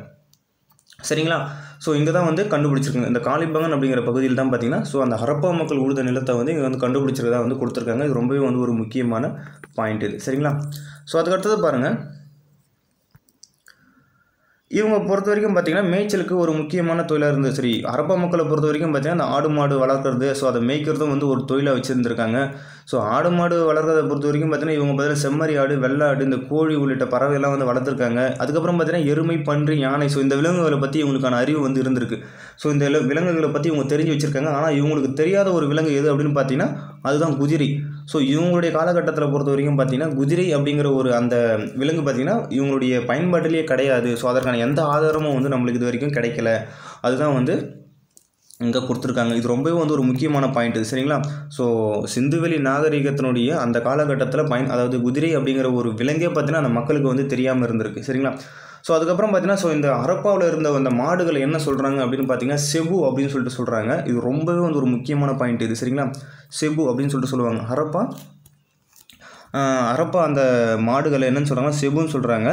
சரிங்களா? ஸோ இங்கே தான் வந்து கண்டுபிடிச்சிருக்காங்க. இந்த காளிபங்கன் அப்படிங்கிற பகுதியில் தான் பார்த்தீங்கன்னா ஸோ அந்த ஹரப்பா மக்கள் உழுத நிலத்தை வந்து இங்கே வந்து கண்டுபிடிச்சிருக்கதா வந்து கொடுத்துருக்காங்க. இது ரொம்பவே வந்து ஒரு முக்கியமான பாயிண்ட் இது. சரிங்களா? ஸோ அதுக்கடுத்தது பாருங்கள் இவங்க பொறுத்த வரைக்கும் பார்த்தீங்கன்னா மேய்ச்சலுக்கு ஒரு முக்கியமான தொழிலாக இருந்தது. சரி அரப்ப மக்களை பொறுத்த வரைக்கும் பார்த்தீங்கன்னா அந்த ஆடு மாடு வளர்க்குறது ஸோ அதை மேய்க்கிறதும் வந்து ஒரு தொழிலாக வச்சுருந்துருக்காங்க. ஸோ ஆடு மாடு வளர்க்குறதை பொறுத்த வரைக்கும் பார்த்தீங்கன்னா இவங்க பார்த்தீங்கன்னா செம்மறி ஆடு வெள்ளை ஆடு இந்த கோழி உள்ளிட்ட பறவைலாம் வந்து வளர்த்துருக்காங்க. அதுக்கப்புறம் பார்த்தீங்கன்னா எருமை பன்றி யானை ஸோ இந்த விலங்குகளை பற்றி இவங்களுக்கான அறிவு வந்து இருந்திருக்கு. ஸோ இந்த விலங்குகளை பற்றி இவங்க தெரிஞ்சு வச்சுருக்காங்க. ஆனால் இவங்களுக்கு தெரியாத ஒரு விலங்கு எது அப்படின்னு பார்த்தீங்கன்னா அதுதான் குதிரை. ஸோ இவங்களுடைய காலகட்டத்தில் பொறுத்த வரைக்கும் பார்த்தீங்கன்னா குதிரை அப்படிங்கிற ஒரு அந்த விலங்கு பார்த்தீங்கன்னா இவங்களுடைய பயன்பாட்டிலேயே கிடையாது. ஸோ அதற்கான எந்த ஆதாரமும் வந்து நம்மளுக்கு இது வரைக்கும் கிடைக்கல. அதுதான் வந்து இங்கே கொடுத்துருக்காங்க. இது ரொம்பவே வந்து ஒரு முக்கியமான பாயிண்ட் சரிங்களா? ஸோ சிந்துவெளி நாகரிகத்தினுடைய அந்த காலகட்டத்தில் பயன் அதாவது குதிரை அப்படிங்கிற ஒரு விலங்கே பார்த்தீங்கன்னா அந்த மக்களுக்கு வந்து தெரியாமல் இருந்திருக்கு. சரிங்களா? ஸோ அதுக்கப்புறம் பார்த்தீங்கன்னா ஸோ இந்த ஹரப்பாவில் இருந்த அந்த மாடுகள் என்ன சொல்கிறாங்க அப்படின்னு பார்த்தீங்கன்னா செபு அப்படின்னு சொல்லிட்டு சொல்கிறாங்க இது ரொம்பவே வந்து ஒரு முக்கியமான பாயிண்ட் இது சரிங்களா? செபு அப்படின்னு சொல்லிட்டு சொல்லுவாங்க. ஹரப்பா? அரப்பா ஹரப்பா அந்த மாடுகளை என்னன்னு சொல்கிறாங்க செபுன்னு சொல்கிறாங்க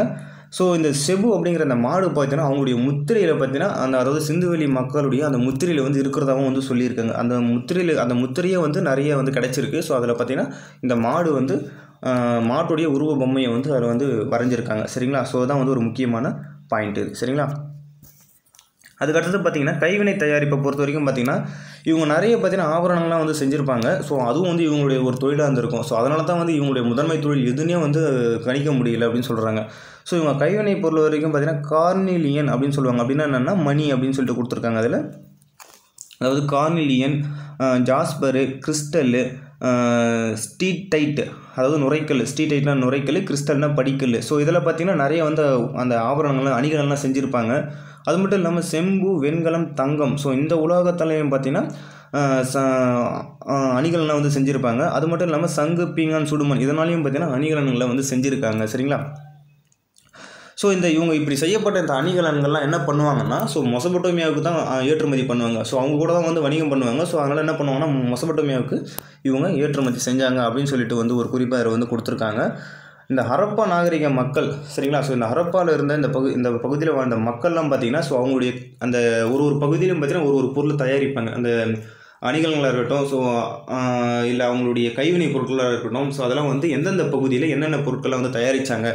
ஸோ இந்த செபு அப்படிங்கிற அந்த மாடு பார்த்தீங்கன்னா அவங்களுடைய முத்திரையில் பார்த்தீங்கன்னா அந்த அதாவது சிந்துவெளி மக்களுடைய அந்த முத்திரையில் வந்து இருக்கிறதாகவும் வந்து சொல்லியிருக்காங்க. அந்த முத்திரையில் அந்த முத்திரையே வந்து நிறைய வந்து கிடச்சிருக்கு. ஸோ அதில் பார்த்தீங்கன்னா இந்த மாடு வந்து மாட்டுடைய உருவ பொம்மையை வந்து அதில் வந்து வரைஞ்சிருக்காங்க. சரிங்களா? ஸோ தான் வந்து ஒரு முக்கியமான பாயிண்ட் இது சரிங்களா அதுக்கடுத்தது பார்த்தீங்கன்னா கைவினை தயாரிப்பை பொறுத்த வரைக்கும் பார்த்தீங்கன்னா இவங்க நிறைய பார்த்தீங்கன்னா ஆபரணங்கள்லாம் வந்து செஞ்சுருப்பாங்க. ஸோ அதுவும் வந்து இவங்களுடைய ஒரு தொழிலாக இருந்திருக்கும். ஸோ அதனால தான் வந்து இவங்களுடைய முதன்மை தொழில் எதுனே வந்து கணிக்க முடியல அப்படின்னு சொல்கிறாங்க ஸோ இவங்க கைவினை பொருள் வரைக்கும் பார்த்தீங்கன்னா கார்னிலியன் அப்படின்னு சொல்லுவாங்க. அப்படின்னா என்னென்னா மணி அப்படின்னு சொல்லிட்டு கொடுத்துருக்காங்க அதில். அதாவது கார்னிலியன் ஜாஸ்பரு கிறிஸ்டல்லு ஸ்டீடைட் அதாவது நுரைக்கல் ஸ்டீடைட்னா நுரைக்கல் கிறிஸ்டல்னா படிக்கல். ஸோ இதில் பார்த்தீங்கன்னா நிறைய வந்து அந்த ஆபரணங்கள்லாம் அணிகலன்லாம் செஞ்சுருப்பாங்க. அது மட்டும் இல்லாமல் செம்பு வெண்கலம் தங்கம். ஸோ இந்த உலோகத்திலையும் பார்த்தீங்கன்னா ச அணிகலன்லாம் வந்து செஞ்சுருப்பாங்க. அது மட்டும் இல்லாமல் சங்கு பீங்கான் சுடுமண் இதனாலையும் பார்த்தீங்கன்னா அணிகலன்களை வந்து செஞ்சுருக்காங்க. சரிங்களா? ஸோ இந்த இவங்க இப்படி செய்யப்பட்ட இந்த அணிகலன்கள்லாம் என்ன பண்ணுவாங்கன்னா ஸோ மொசபட்டோமியாவுக்கு தான் ஏற்றுமதி பண்ணுவாங்க. ஸோ அவங்க கூட தான் வந்து வணிகம் பண்ணுவாங்க. ஸோ அதனால் என்ன பண்ணுவாங்கன்னா மொசபட்டோமியாவுக்கு இவங்க ஏற்றுமதி செஞ்சாங்க அப்படின்னு சொல்லிட்டு வந்து ஒரு குறிப்பாக வந்து கொடுத்துருக்காங்க. இந்த ஹரப்பா நாகரிக மக்கள் சரிங்களா? ஸோ இந்த ஹரப்பாவில் இருந்த இந்த பகு இந்த பகுதியில் வாழ்ந்த மக்கள்லாம் பார்த்திங்கன்னா ஸோ அவங்களுடைய அந்த ஒரு ஒரு பகுதியிலும் பார்த்தீங்கன்னா ஒரு ஒரு பொருள் தயாரிப்பாங்க. அந்த அணிகலங்களாக இருக்கட்டும் ஸோ இல்லை அவங்களுடைய கைவினை பொருட்களாக இருக்கட்டும் ஸோ அதெல்லாம் வந்து எந்தெந்த பகுதியில் என்னென்ன பொருட்களை வந்து தயாரித்தாங்க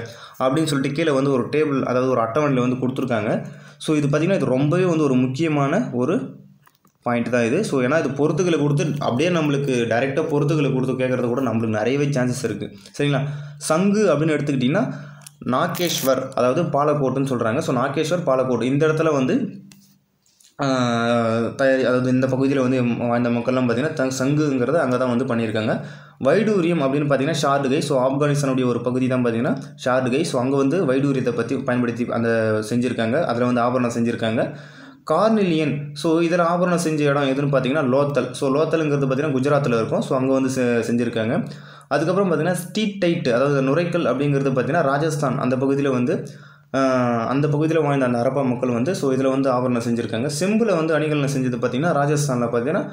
அப்படின்னு சொல்லிட்டு கீழே வந்து ஒரு டேபிள் அதாவது ஒரு அட்டவணையில் வந்து கொடுத்துருக்காங்க. ஸோ இது பார்த்திங்கன்னா இது ரொம்பவே வந்து ஒரு முக்கியமான ஒரு பாயிண்ட் தான் இது. ஸோ ஏன்னா இது பொறுத்துக்களை கொடுத்து அப்படியே நம்மளுக்கு டைரெக்டாக பொறுத்துக்களை கொடுத்து கேட்குறது கூட நம்மளுக்கு நிறையவே சான்சஸ் இருக்குது சரிங்களா? சங்கு அப்படின்னு எடுத்துக்கிட்டிங்கன்னா நாகேஸ்வர் அதாவது பாலக்கோட்டுன்னு சொல்கிறாங்க ஸோ நாகேஸ்வர் பாலக்கோடு இந்த இடத்துல வந்து தயாரி அதாவது இந்த பகுதியில் வந்து வாழ்ந்த மக்கள்லாம் பார்த்திங்கன்னா த சங்குங்கிறத அங்கே தான் வந்து பண்ணியிருக்காங்க. வைடூரியம் அப்படின்னு பார்த்தீங்கன்னா ஷார்டுகை. ஸோ ஆப்கானிஸ்தானுடைய ஒரு பகுதி தான் பார்த்தீங்கன்னா ஷார்டுகை. ஸோ அங்கே வந்து வைடூரியத்தை பற்றி பயன்படுத்தி அந்த செஞ்சுருக்காங்க. அதில் வந்து ஆபரணம் செஞ்சுருக்காங்க. கார்னிலியன். ஸோ இதில் ஆபரணம் செஞ்ச இடம் எதுன்னு பார்த்தீங்கன்னா லோத்தல். ஸோ லோத்தலுங்கிறது பார்த்திங்கன்னா குஜராத்தில் இருக்கும். ஸோ அங்கே வந்து செ செஞ்சுருக்காங்க. அதுக்கப்புறம் பார்த்தீங்கன்னா ஸ்டீட் டைட் அதாவது நுரைக்கல் அப்படிங்கிறது பார்த்தீங்கன்னா ராஜஸ்தான். அந்த பகுதியில் வந்து அந்த பகுதியில் வாழ்ந்த அந்த அரப்பா மக்கள் வந்து ஸோ இதில் வந்து ஆபரணம் செஞ்சுருக்காங்க. செம்பில் வந்து அணிகலன் செஞ்சது பார்த்தீங்கன்னா ராஜஸ்தானில் பார்த்தீங்கன்னா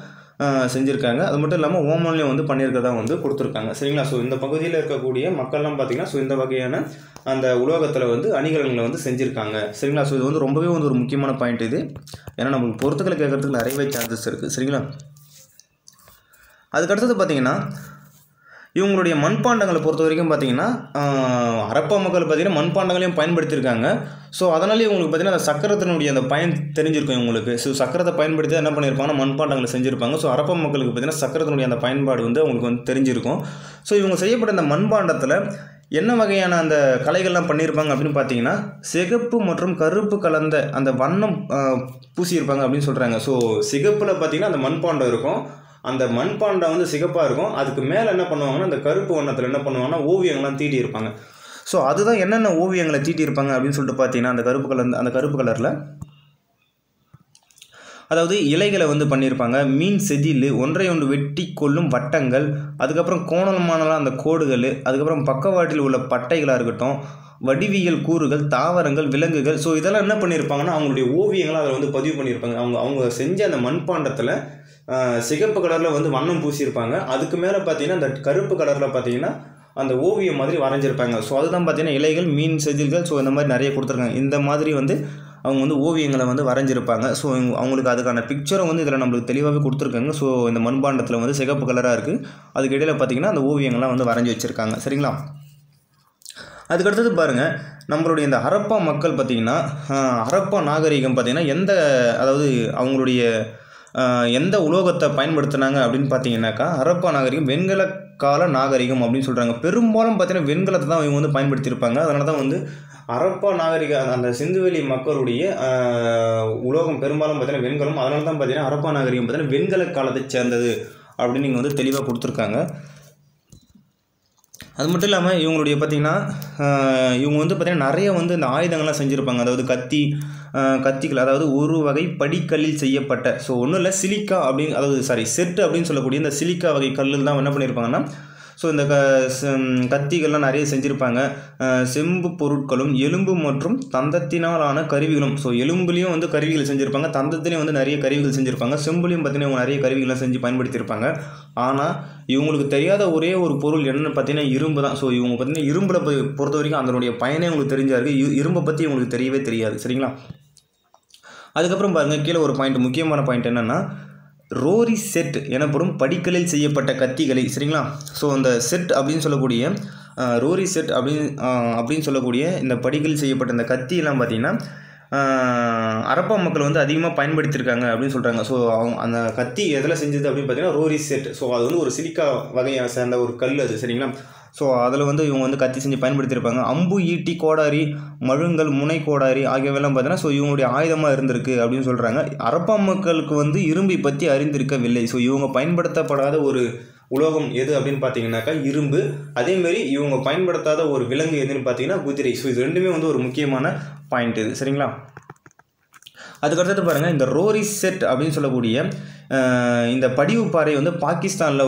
செஞ்சுருக்காங்க. அது மட்டும் இல்லாமல் ஓமன்லேயும் வந்து பண்ணியிருக்கதா வந்து கொடுத்துருக்காங்க. சரிங்களா? ஸோ இந்த பகுதியில் இருக்கக்கூடிய மக்கள்லாம் பார்த்தீங்கன்னா ஸோ இந்த வகையான அந்த உலோகத்தில் வந்து அணிகலன்களை வந்து செஞ்சுருக்காங்க. சரிங்களா? ஸோ இது வந்து ரொம்பவே வந்து ஒரு முக்கியமான பாயிண்ட் இது. ஏன்னா நம்மளுக்கு பொறுத்துக்களை கேட்கறதுக்கு நிறையவே சான்சஸ் இருக்குது சரிங்களா? அதுக்கடுத்தது பார்த்திங்கன்னா இவங்களுடைய மண்பாண்டங்களை பொறுத்த வரைக்கும் பார்த்தீங்கன்னா அரப்பா ஹரப்பா மக்கள் பார்த்தீங்கன்னா மண்பாண்டங்களையும் பயன்படுத்தியிருக்காங்க. ஸோ அதனாலே இவங்களுக்கு பார்த்தீங்கன்னா அந்த சக்கரத்தினுடைய அந்த பயன் தெரிஞ்சிருக்கும் இவங்களுக்கு. ஸோ சக்கரத்தை பயன்படுத்தி என்ன பண்ணியிருப்பாங்கன்னா மண்பாண்டங்களை செஞ்சுருப்பாங்க. ஸோ ஹரப்பா மக்களுக்கு பார்த்தீங்கன்னா சக்கரத்தினுடைய அந்த பயன்பாடு வந்து அவங்களுக்கு வந்து தெரிஞ்சிருக்கும். ஸோ இவங்க செய்யப்பட்ட அந்த மண்பாண்டத்தில் என்ன வகையான அந்த கலைகள்லாம் பண்ணியிருப்பாங்க அப்படின்னு பார்த்தீங்கன்னா சிகப்பு மற்றும் கருப்பு கலந்த அந்த வண்ணம் பூசியிருப்பாங்க அப்படின்னு சொல்கிறாங்க ஸோ சிகப்பில் பார்த்தீங்கன்னா அந்த மண்பாண்டம் இருக்கும். அந்த மண்பாண்டம் வந்து சிகப்பாக இருக்கும். அதுக்கு மேலே என்ன பண்ணுவாங்கன்னா அந்த கருப்பு வண்ணத்தில் என்ன பண்ணுவாங்கன்னா ஓவியங்கள்லாம் தீட்டி இருப்பாங்க. ஸோ அதுதான் என்னென்ன ஓவியங்களை தீட்டியிருப்பாங்க அப்படின்னு சொல்லிட்டு பார்த்தீங்கன்னா அந்த கருப்பு கலர் அந்த கருப்பு கலரில் அதாவது இலைகளை வந்து பண்ணியிருப்பாங்க. மீன் செதில் ஒன்றை ஒன்று வெட்டி கொள்ளும் வட்டங்கள் அதுக்கப்புறம் கோணலமானலாம் அந்த கோடுகள் அதுக்கப்புறம் பக்கவாட்டில் உள்ள பட்டைகளாக இருக்கட்டும் வடிவியல் கூறுகள் தாவரங்கள் விலங்குகள். ஸோ இதெல்லாம் என்ன பண்ணியிருப்பாங்கன்னா அவங்களுடைய ஓவியங்களை அதில் வந்து பதிவு பண்ணியிருப்பாங்க. அவங்க அவங்க செஞ்ச அந்த மண்பாண்டத்தில் சிகப்பு கலரில் வந்து வண்ணம் பூசியிருப்பாங்க. அதுக்கு மேலே பார்த்தீங்கன்னா அந்த கருப்பு கலரில் பார்த்தீங்கன்னா அந்த ஓவியம் மாதிரி வரைஞ்சிருப்பாங்க. ஸோ அதுதான் பார்த்தீங்கன்னா இலைகள் மீன் செதில்கள் ஸோ இந்த மாதிரி நிறைய கொடுத்துருக்காங்க. இந்த மாதிரி வந்து அவங்க வந்து ஓவியங்களை வந்து வரைஞ்சிருப்பாங்க. ஸோ அவங்களுக்கு அதுக்கான பிக்சரும் வந்து இதில் நம்மளுக்கு தெளிவாகவே கொடுத்துருக்காங்க. ஸோ இந்த மண்பாண்டத்தில் வந்து சிகப்பு கலராக இருக்குது அதுக்கு இடையில் பார்த்தீங்கன்னா அந்த ஓவியங்கள்லாம் வந்து வரைஞ்சி வச்சுருக்காங்க. சரிங்களா? அதுக்கடுத்தது பாருங்கள் நம்மளுடைய இந்த ஹரப்பா மக்கள் பார்த்திங்கன்னா ஹரப்பா நாகரிகம் பார்த்திங்கன்னா எந்த அதாவது அவங்களுடைய எந்த உலோகத்தை பயன்படுத்தினாங்க அப்படின்னு பார்த்தீங்கன்னாக்கா ஹரப்பா நாகரிகம் வெண்கல கால நாகரிகம் அப்படின்னு சொல்கிறாங்க பெரும்பாலும் பார்த்தீங்கன்னா வெண்கலத்தை தான் இவங்க வந்து பயன்படுத்தியிருப்பாங்க. அதனால தான் வந்து ஹரப்பா நாகரிக அந்த சிந்துவெளி மக்களுடைய உலோகம் பெரும்பாலும் பார்த்தீங்கன்னா வெண்கலம். அதனால தான் பார்த்தீங்கன்னா அரப்பா நாகரிகம் பார்த்தீங்கன்னா வெண்கல காலத்தை சேர்ந்தது அப்படின்னு நீங்கள் வந்து தெளிவாக கொடுத்துருக்காங்க. அது மட்டும் இல்லாமல் இவங்களுடைய பார்த்திங்கன்னா இவங்க வந்து பார்த்திங்கன்னா நிறைய வந்து இந்த ஆயுதங்கள்லாம் செஞ்சுருப்பாங்க. அதாவது கத்தி கத்திகள் அதாவது ஒரு வகை படிக்கல்லில் செய்யப்பட்ட ஸோ ஒன்றும் இல்லை சிலிக்கா அப்படின்னு அதாவது சாரி செட்டு அப்படின்னு சொல்லக்கூடிய இந்த சிலிக்கா வகை கல்லில் தான் என்ன பண்ணியிருப்பாங்கன்னா ஸோ இந்த க செம், கத்திகள்லாம் நிறைய செஞ்சுருப்பாங்க. செம்பு பொருட்களும் எலும்பு மற்றும் தந்தத்தினாலான கருவிகளும் ஸோ எலும்புலேயும் வந்து கருவிகள் செஞ்சுருப்பாங்க தந்தத்துலேயும் வந்து நிறைய கருவிகள் செஞ்சுருப்பாங்க செம்புலையும் பார்த்தீங்கன்னா இவங்க நிறைய கருவிகள்லாம் செஞ்சு பயன்படுத்தியிருப்பாங்க ஆனால் இவங்களுக்கு தெரியாத ஒரே ஒரு பொருள் என்னென்னு பார்த்தீங்கன்னா இரும்பு தான். ஸோ இவங்க பார்த்தீங்கன்னா இரும்பில் பொறுத்த வரைக்கும் அதனுடைய பயனே உங்களுக்கு தெரிஞ்சாருக்கு இரு- இரும்பை பற்றி இவங்களுக்கு தெரியவே தெரியாது சரிங்களா? அதுக்கப்புறம் பாருங்கள் கீழே ஒரு பாயிண்ட் முக்கியமான பாயிண்ட் என்னென்னா ரோரி செட் எனப்படும் படிக்கலில் செய்யப்பட்ட கத்திகளை சரிங்களா? ஸோ அந்த செட் அப்படின்னு சொல்லக்கூடிய ரோரி செட் அப்படின்னு அப்படின்னு சொல்லக்கூடிய இந்த படிக்கலில் செய்யப்பட்ட இந்த கத்தியெல்லாம் பார்த்தீங்கன்னா அரப்பா மக்கள் வந்து அதிகமாக பயன்படுத்தியிருக்காங்க அப்படின்னு சொல்கிறாங்க ஸோ அவங்க அந்த கத்தி எதில் செஞ்சது அப்படின்னு பார்த்தீங்கன்னா ரோரி செட் ஸோ அது வந்து ஒரு சிலிக்கா வகையை சேர்ந்த ஒரு கல் அது சரிங்களா? ஸோ அதில் வந்து இவங்க வந்து கத்தி செஞ்சு பயன்படுத்தியிருப்பாங்க. அம்பு ஈட்டி கோடாரி மழுங்கல் முனை கோடாரி ஆகியவையெல்லாம் பார்த்தீங்கன்னா ஸோ இவங்களுடைய ஆயுதமாக இருந்திருக்கு அப்படின்னு சொல்கிறாங்க அரப்பா மக்களுக்கு வந்து இரும்பை பற்றி அறிந்திருக்கவில்லை. ஸோ இவங்க பயன்படுத்தப்படாத ஒரு உலோகம் எது அப்படின்னு பார்த்தீங்கன்னாக்கா இரும்பு. அதேமாரி இவங்க பயன்படுத்தாத ஒரு விலங்கு எதுன்னு பார்த்தீங்கன்னா குதிரை. ஸோ இது ரெண்டுமே வந்து ஒரு முக்கியமான பாயிண்ட் இது. சரிங்களா? அதுக்கடுத்தது பாருங்கள் இந்த ரோரி செட் அப்படின்னு சொல்லக்கூடிய இந்த படிவு பாறை வந்து பாகிஸ்தானில்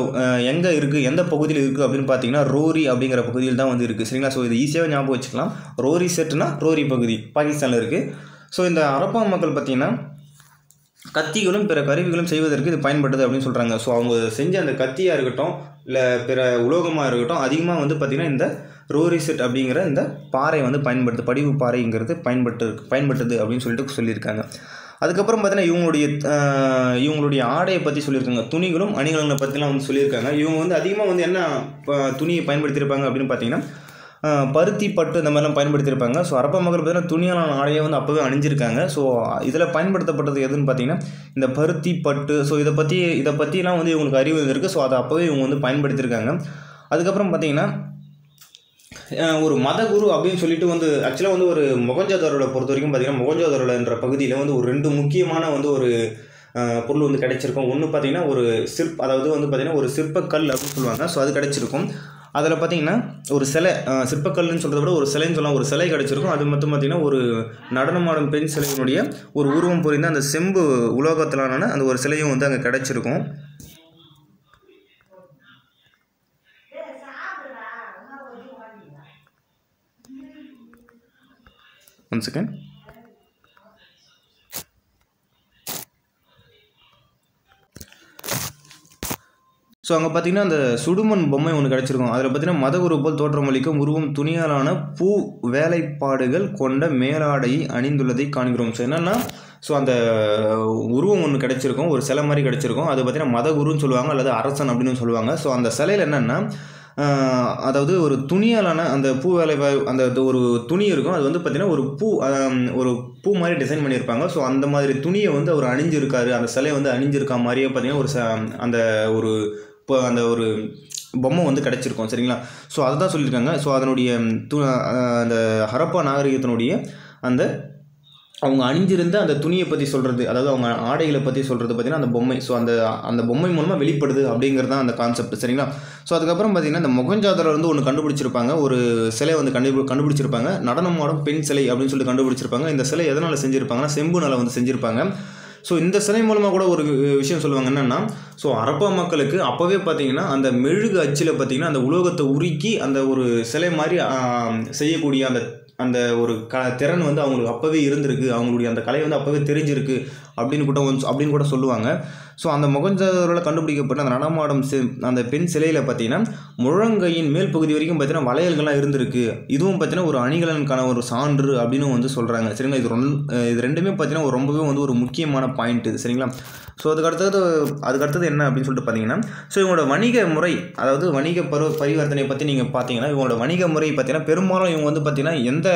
எங்கே இருக்குது எந்த பகுதியில் இருக்குது அப்படின்னு பார்த்தீங்கன்னா ரோரி அப்படிங்கிற பகுதியில் தான் வந்து இருக்குது சரிங்களா? ஸோ இது ஈஸியாக ஞாபகம் வச்சுக்கலாம். ரோரி செட்னா ரோரி பகுதி பாகிஸ்தானில் இருக்குது ஸோ இந்த அரப்பா மக்கள் பார்த்திங்கன்னா கத்திகளும் பிற கருவிகளும் செய்வதற்கு இது பயன்படுது அப்படின்னு சொல்கிறாங்க ஸோ அவங்க செஞ்ச அந்த கத்தியாக இருக்கட்டும் இல்லை பிற உலோகமாக இருக்கட்டும் அதிகமாக வந்து பார்த்திங்கன்னா இந்த ரோரிசெட் அப்படிங்கிற இந்த பாறை வந்து பயன்படுத்து படிவு பாறைங்கிறது பயன்பட்டு பயன்பட்டது அப்படின்னு சொல்லிட்டு சொல்லியிருக்காங்க. அதுக்கப்புறம் பார்த்தீங்கன்னா இவங்களுடைய இவங்களுடைய ஆடையை பற்றி சொல்லியிருக்காங்க. துணிகளும் அணிகலங்களை பற்றிலாம் வந்து சொல்லியிருக்காங்க. இவங்க வந்து அதிகமாக வந்து என்ன ப- துணியை பயன்படுத்தியிருப்பாங்க அப்படின்னு பார்த்தீங்கன்னா பருத்தி பட்டு இந்த மாதிரிலாம் பயன்படுத்தியிருப்பாங்க. ஸோ அரப்ப மக்கள் பார்த்தீங்கன்னா துணியாலான ஆடையை வந்து அப்போவே அணிஞ்சிருக்காங்க. ஸோ இதில் பயன்படுத்தப்பட்டது எதுன்னு பார்த்தீங்கன்னா இந்த பருத்தி பட்டு ஸோ இதை பற்றி இதை பற்றிலாம் வந்து இவங்களுக்கு அறிவு இருக்குது ஸோ அதை அப்போவே இவங்க வந்து பயன்படுத்தியிருக்காங்க. அதுக்கப்புறம் பார்த்தீங்கன்னா ஒரு மதகுரு அப்படின்னு சொல்லிட்டு வந்து ஆக்சுவலாக வந்து ஒரு மொகஞ்சாதாரோட பொறுத்த வரைக்கும் பார்த்தீங்கன்னா மொகஞ்சாதாரோட பகுதியில் வந்து ஒரு ரெண்டு முக்கியமான வந்து ஒரு பொருள் வந்து கிடைச்சிருக்கும். ஒன்று பார்த்தீங்கன்னா ஒரு சிற்ப அதாவது வந்து பார்த்தீங்கன்னா ஒரு சிற்பக்கல் அப்படின்னு சொல்லுவாங்க. ஸோ அது கிடைச்சிருக்கும். அதில் பார்த்தீங்கன்னா ஒரு சிலை சிற்பக்கல்னு சொல்கிறத விட ஒரு சிலைன்னு சொல்லலாம். ஒரு சிலை கிடச்சிருக்கும். அது மட்டும் பார்த்தீங்கன்னா ஒரு நடனமாடும் பெண் சிலையினுடைய ஒரு உருவம் புரிந்த அந்த செம்பு உலோகத்திலான அந்த ஒரு சிலையும் வந்து அங்கே கிடச்சிருக்கும். ஒன் செகண்ட் ஸோ அங்கே பார்த்தீங்கன்னா அந்த சுடுமண் பொம்மை ஒன்று கிடச்சிருக்கும். அதில் பார்த்தீங்கன்னா மதகுரு போல் தோற்றமளிக்கும் உருவம் துணியாலான பூ வேலைப்பாடுகள் கொண்ட மேலாடையை அணிந்துள்ளதை காண்கிறோம். ஸோ என்னென்னா ஸோ அந்த உருவம் ஒன்று கிடச்சிருக்கும். ஒரு சிலை மாதிரி கிடச்சிருக்கும். அது பார்த்தீங்கன்னா மதகுருன்னு சொல்லுவாங்க அல்லது அரசன் அப்படின்னு சொல்லுவாங்க. ஸோ அந்த சிலையில் என்னென்னா அதாவது ஒரு துணியாலான அந்த பூ வேலை அந்த இது ஒரு துணி இருக்கும். அது வந்து பார்த்திங்கன்னா ஒரு பூ ஒரு பூ மாதிரி டிசைன் பண்ணியிருப்பாங்க. ஸோ அந்த மாதிரி துணியை வந்து அவர் அணிஞ்சிருக்காரு. அந்த சிலை வந்து அணிஞ்சிருக்கா மாதிரியே பார்த்தீங்கன்னா ஒரு ச அந்த ஒரு இப்போ அந்த ஒரு பொம்மை வந்து கிடச்சிருக்கும். சரிங்களா? ஸோ அதை தான் சொல்லியிருக்காங்க. ஸோ அதனுடைய து அந்த ஹரப்பா நாகரிகத்தினுடைய அந்த அவங்க அணிஞ்சிருந்த அந்த துணியை பற்றி சொல்கிறது அதாவது அவங்க ஆடைகளை பற்றி சொல்கிறது பார்த்தீங்கன்னா அந்த பொம்மை. ஸோ அந்த அந்த பொம்மை மூலமாக வெளிப்படுது அப்படிங்கிறது தான் அந்த கான்செப்ட் சரிங்களா? ஸோ அதுக்கப்புறம் பார்த்திங்கன்னா இந்த முகஞ்சாதரை வந்து ஒன்று கண்டுபிடிச்சிருப்பாங்க. ஒரு சிலை வந்து கண்டு கண்டுபிடிச்சிருப்பாங்க. நடனமாடும் பெண் சிலை அப்படின்னு சொல்லி கண்டுபிடிச்சிருப்பாங்க. இந்த சிலை எதனால் செஞ்சுருப்பாங்கன்னா செம்புனால் வந்து செஞ்சுருப்பாங்க. ஸோ இந்த சிலை மூலமாக கூட ஒரு விஷயம் சொல்லுவாங்க என்னென்னா ஸோ அரப்பா மக்களுக்கு அப்போவே பார்த்தீங்கன்னா அந்த மெழுகு அச்சில் பார்த்தீங்கன்னா அந்த உலோகத்தை உருக்கி அந்த ஒரு சிலை மாதிரி செய்யக்கூடிய அந்த அந்த ஒரு க திறன் வந்து அவங்களுக்கு அப்போவே இருந்திருக்கு. அவங்களுடைய அந்த கலை வந்து அப்போவே தெரிஞ்சிருக்கு. அப்படின்னு கூட வந்து- அப்படின்னு கூட சொல்லுவாங்க. ஸோ அந்த மொகஞ்சதாரோவில் கண்டுபிடிக்கப்பட்ட அந்த நடமாடும் சி அந்த பெண் சிலையில் பார்த்தீங்கன்னா முழங்கையின் மேல் பகுதி வரைக்கும் பார்த்தீங்கன்னா வளையல்கள்லாம் இருந்திருக்கு. இதுவும் பார்த்தீங்கன்னா ஒரு அணிகலனுக்கான ஒரு சான்று அப்படின்னு வந்து சொல்கிறாங்க சரிங்களா? இது ரொம்ப இது ரெண்டுமே பார்த்தீங்கன்னா ரொம்பவே வந்து ஒரு முக்கியமான பாயிண்ட் இது. சரிங்களா? ஸோ அதுக்கு அடுத்தது அதுக்கு அடுத்தது என்ன அப்படின்னு சொல்லிட்டு பார்த்தீங்கன்னா ஸோ இவங்களோட வணிக முறை அதாவது வணிக பரு பரிவர்த்தனை பற்றி நீங்கள் பார்த்தீங்கன்னா இவங்களோட வணிக முறை பார்த்தீங்கன்னா பெரும்பாலும் இவங்க வந்து பார்த்தீங்கன்னா எந்த